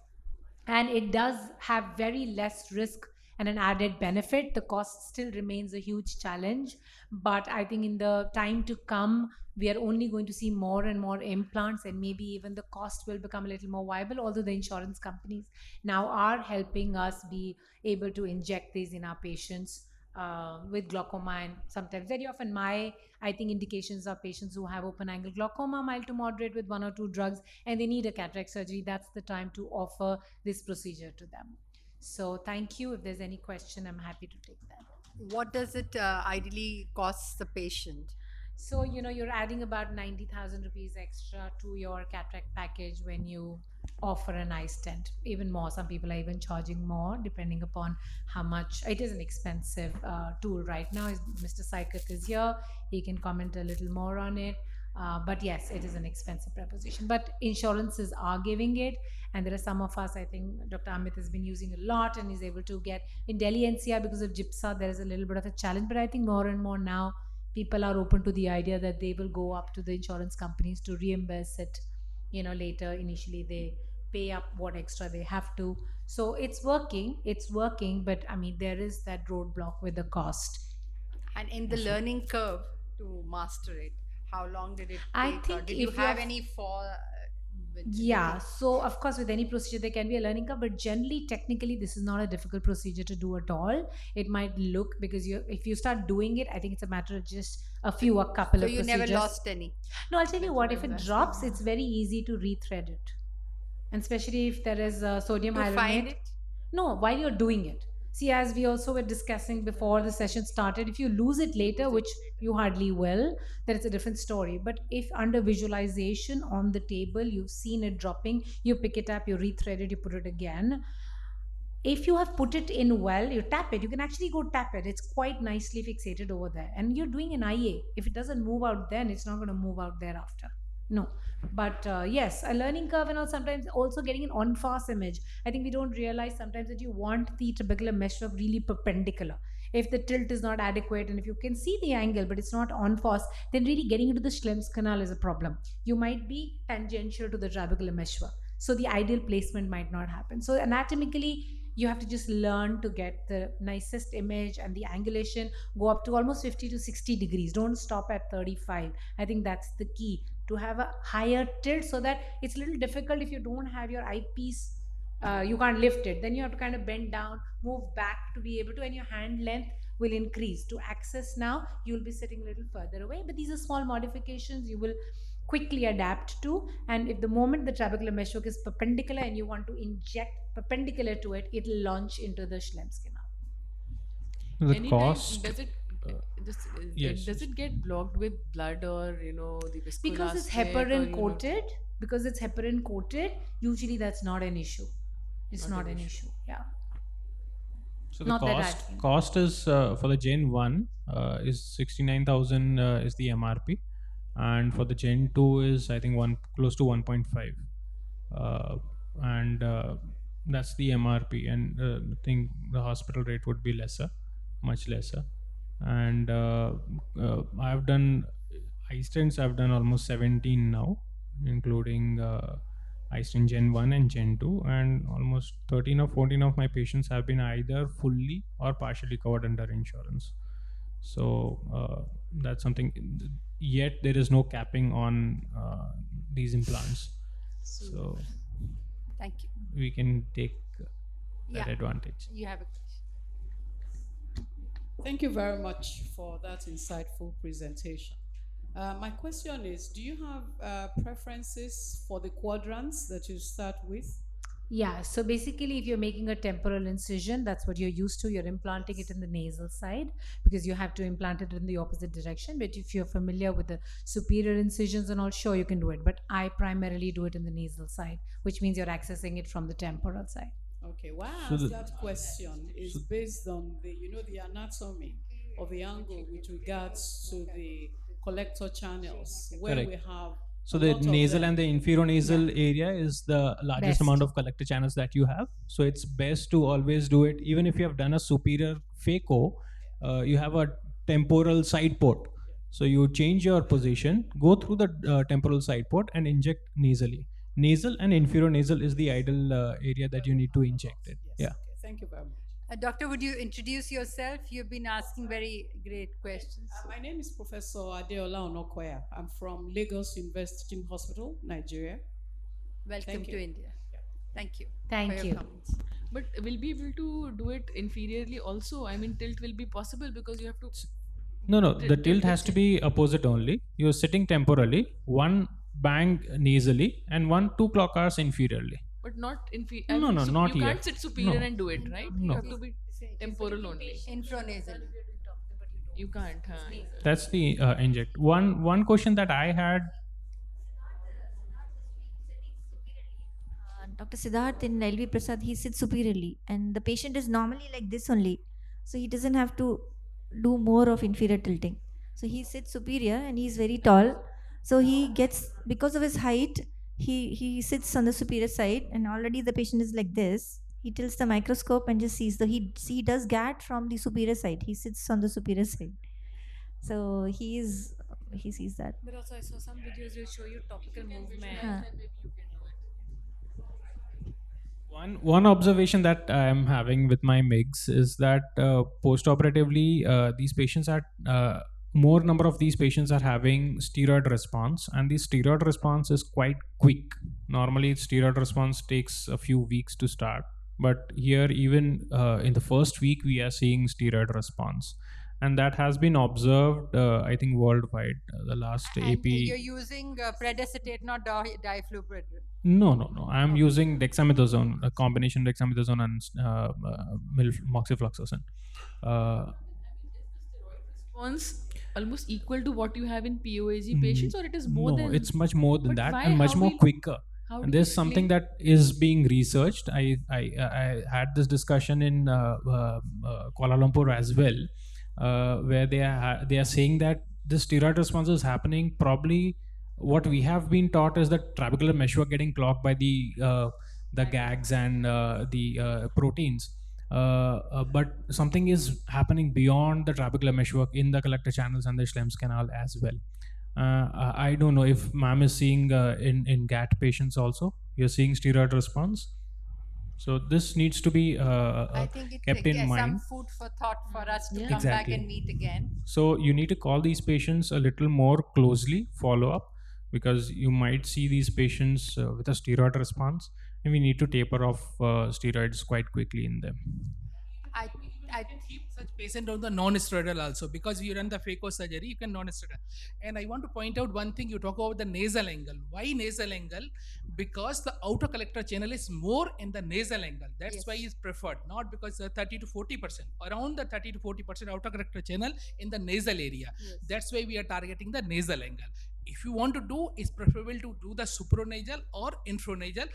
and it does have very less risk and an added benefit the cost still remains a huge challenge. But i think in the time to come we are only going to see more and more implants and maybe even the cost will become a little more viable although the insurance companies now are helping us be able to inject these in our patients uh, with glaucoma. And sometimes very often my i think indications are patients who have open angle glaucoma mild to moderate with one or two drugs and they need a cataract surgery. That's the time to offer this procedure to them so thank you. If there's any question i'm happy to take that. What does it uh, ideally cost the patient? so you know you're adding about 90000 rupees extra to your cataract package when you offer an iStent even more some people are even charging more depending upon how much it is an expensive uh, tool right now. Mr Saikat is here. He can comment a little more on it uh, but yes it is an expensive proposition but insurances are giving it. And there are some of us i think dr amit has been using a lot and is able to get in delhi ncr because of GIPSA there is a little bit of a challenge. But i think more and more now people are open to the idea that they will go up to the insurance companies to reimburse it you know later. Initially they pay up what extra they have to. So it's working it's working but i mean there is that roadblock with the cost. And in the learning curve to master it, how long did it take? I think did if you have any fall? uh, yeah so of course with any procedure there can be a learning curve but generally technically this is not a difficult procedure to do at all it might look because you if you start doing it i think it's a matter of just a few a couple So of you never lost any. no i'll tell you what if it drops it's very easy to rethread it and especially if there is uh, sodium To find hyaluronate it? no while you're doing it see as we also were discussing before the session started if you lose it later which you hardly will then it's a different story. But if under visualization on the table you've seen it dropping you pick it up you rethread it you put it again. If you have put it in well you tap it. You can actually go tap it. It's quite nicely fixated over there. And you're doing an ia if it doesn't move out then it's not going to move out thereafter no. But uh, yes a learning curve and all sometimes also getting an en face image. I think we don't realize sometimes that you want the trabecular meshwork really perpendicular. If the tilt is not adequate and if you can see the angle but it's not en face then really getting into the Schlemm's canal is a problem. You might be tangential to the trabecular meshwork so the ideal placement might not happen. So anatomically you have to just learn to get the nicest image and the angulation go up to almost 50 to 60 degrees. Don't stop at 35 i think that's the key to have a higher tilt so that it's a little difficult if you don't have your eyepiece uh, you can't lift it. Then you have to kind of bend down move back to be able to and your hand length will increase. To access now you'll be sitting a little further away but these are small modifications you will quickly adapt to. And if the moment the trabecular meshwork is perpendicular and you want to inject perpendicular to it it'll launch into the Schlemm's canal The Anytime- cost. does it this, uh, yes, does it get blocked with blood or you know the because it's viscoelastic or, heparin you know- coated because it's heparin coated usually that's not an issue it's Not not, an an issue. issue yeah So the Not cost cost is uh, for the Gen one uh, is sixty nine thousand uh, is the MRP, and for the Gen two is I think one close to one point five, uh, and uh, that's the MRP. And uh, I think the hospital rate would be lesser, much lesser. And uh, uh, I've done iStents. I've done almost seventeen now, including. Uh, iStent Gen 1 and Gen 2, and almost 13 or 14 of my patients have been either fully or partially covered under insurance. So uh, that's something. Yet there is no capping on uh, these implants. So Thank you. we can take that Yeah. advantage. You have a question. Thank you very much for that insightful presentation. Uh, my question is Do you have uh, preferences for the quadrants that you start with? Yeah, so basically, if you're making a temporal incision, that's what you're used to. You're implanting it in the nasal side because you have to implant it in the opposite direction. But if you're familiar with the superior incisions and all, sure, you can do it. But I primarily do it in the nasal side, which means you're accessing it from the temporal side. Okay, why I So ask the- that question is based on the, you know, the anatomy of the angle with regards to the collector channels, where we Correct. have So the nasal and the infero-nasal area is the largest Best. amount of collector channels that you have. So it's best to always do it. Even if you have done a superior phaco, uh, you have a temporal side port. So you change your position, go through the uh, temporal side port, and inject nasally. Nasal and infero-nasal is the ideal uh, area that you need to inject it. Yes, Yeah. okay, Thank you very much. Uh, doctor, would you introduce yourself? You've been asking very great questions. Uh, my name is Professor Adeola Onakoya. I'm from Lagos University Hospital, Nigeria. Welcome thank to you. India. Thank you. Thank for your you. comments. But we'll be able to do it inferiorly also. I mean, tilt will be possible because you have to. No, no, the tilt tilt has to be opposite only. You're sitting temporally, one bang nasally, and one two clock hours inferiorly. But not inferior. No, no, not You yet. can't sit superior No. and do it, right? No. You have to be temporal only. Infronasal. You can't. Huh? That's the uh, inject. One one question that I had. Uh, Dr. Siddharth in LV Prasad, he sits superiorly, and the patient is normally like this only. So he doesn't have to do more of inferior tilting. So he sits superior and he's very tall. So he gets, because of his height, he, he sits on the superior side, and already the patient is like this. He tilts the microscope and just sees. So he, he does GATT from the superior side. He sits on the superior side. So he is, he sees that. But also, I saw some videos which show you topical movement. Huh. One one observation that I am having with my MIGs is that uh, post-operatively, uh, these patients are uh, more number of these patients are having steroid response, and the steroid response is quite quick. Normally, steroid response takes a few weeks to start, but here even uh, in the first week we are seeing steroid response, and that has been observed, uh, I think, worldwide. Uh, the last And AP. you're using uh, predecetate, not di- difluprednate. No, no, no. I'm using dexamethasone, a combination dexamethasone and uh, uh, milf- moxifloxacin. Uh, Response almost equal to what you have in POAG patients, or it is more no, than. it's much more than that why? and much more will- quicker. And there's something that is being researched. I I, I had this discussion in uh, uh, uh, Kuala Lumpur as well, uh, where they are they are saying that the steroid response is happening probably. What we have been taught is that trabecular meshwork getting clogged by the uh, the gags and uh, the uh, proteins. Uh, uh, but something is happening beyond the trabecular meshwork in the collector channels and the Schlemm's canal as well. Uh, I don't know if ma'am is seeing uh, in in GATT patients also. You're seeing steroid response. So this needs to be uh, I uh, think it's kept in yeah, some mind. food for thought for us to Yeah. come back and meet again. So you need to call these patients a little more closely, follow up, because you might see these patients uh, with a steroid response, and we need to taper off uh, steroids quite quickly in them. I, I keep such patient on the non-steroidal also because you run the phaco surgery you can non-steroidal. And i want to point out one thing you talk about the nasal angle. Why nasal angle? Because the outer collector channel is more in the nasal angle. That's why it's preferred not because the 30 to 40 percent around the 30 to 40 percent outer collector channel in the nasal area. That's why we are targeting the nasal angle. If you want to do it's preferable to do the supranasal or infranasal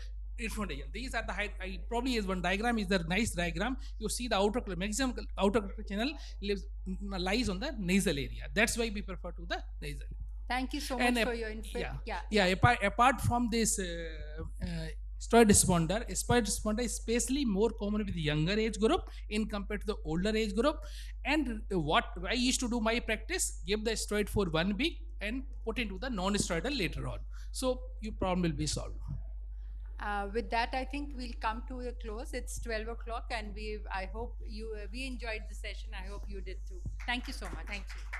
infranasal these are the height i probably is one diagram is the nice diagram. You see the outer maximum outer channel lives mm, lies on the nasal area. That's why we prefer to the nasal. Thank you so much And for ap- your info. yeah. Yeah. yeah apart, apart from this uh, uh, steroid responder steroid responder is especially more common with the younger age group in compared to the older age group. And what i used to do my practice give the steroid for one week and put into the non-steroidal later on. So your problem will be solved uh, with that, I think we'll come to a close. It's 12 o'clock, and we I hope you uh, we enjoyed the session. I hope you did too. Thank you so much. Thank you.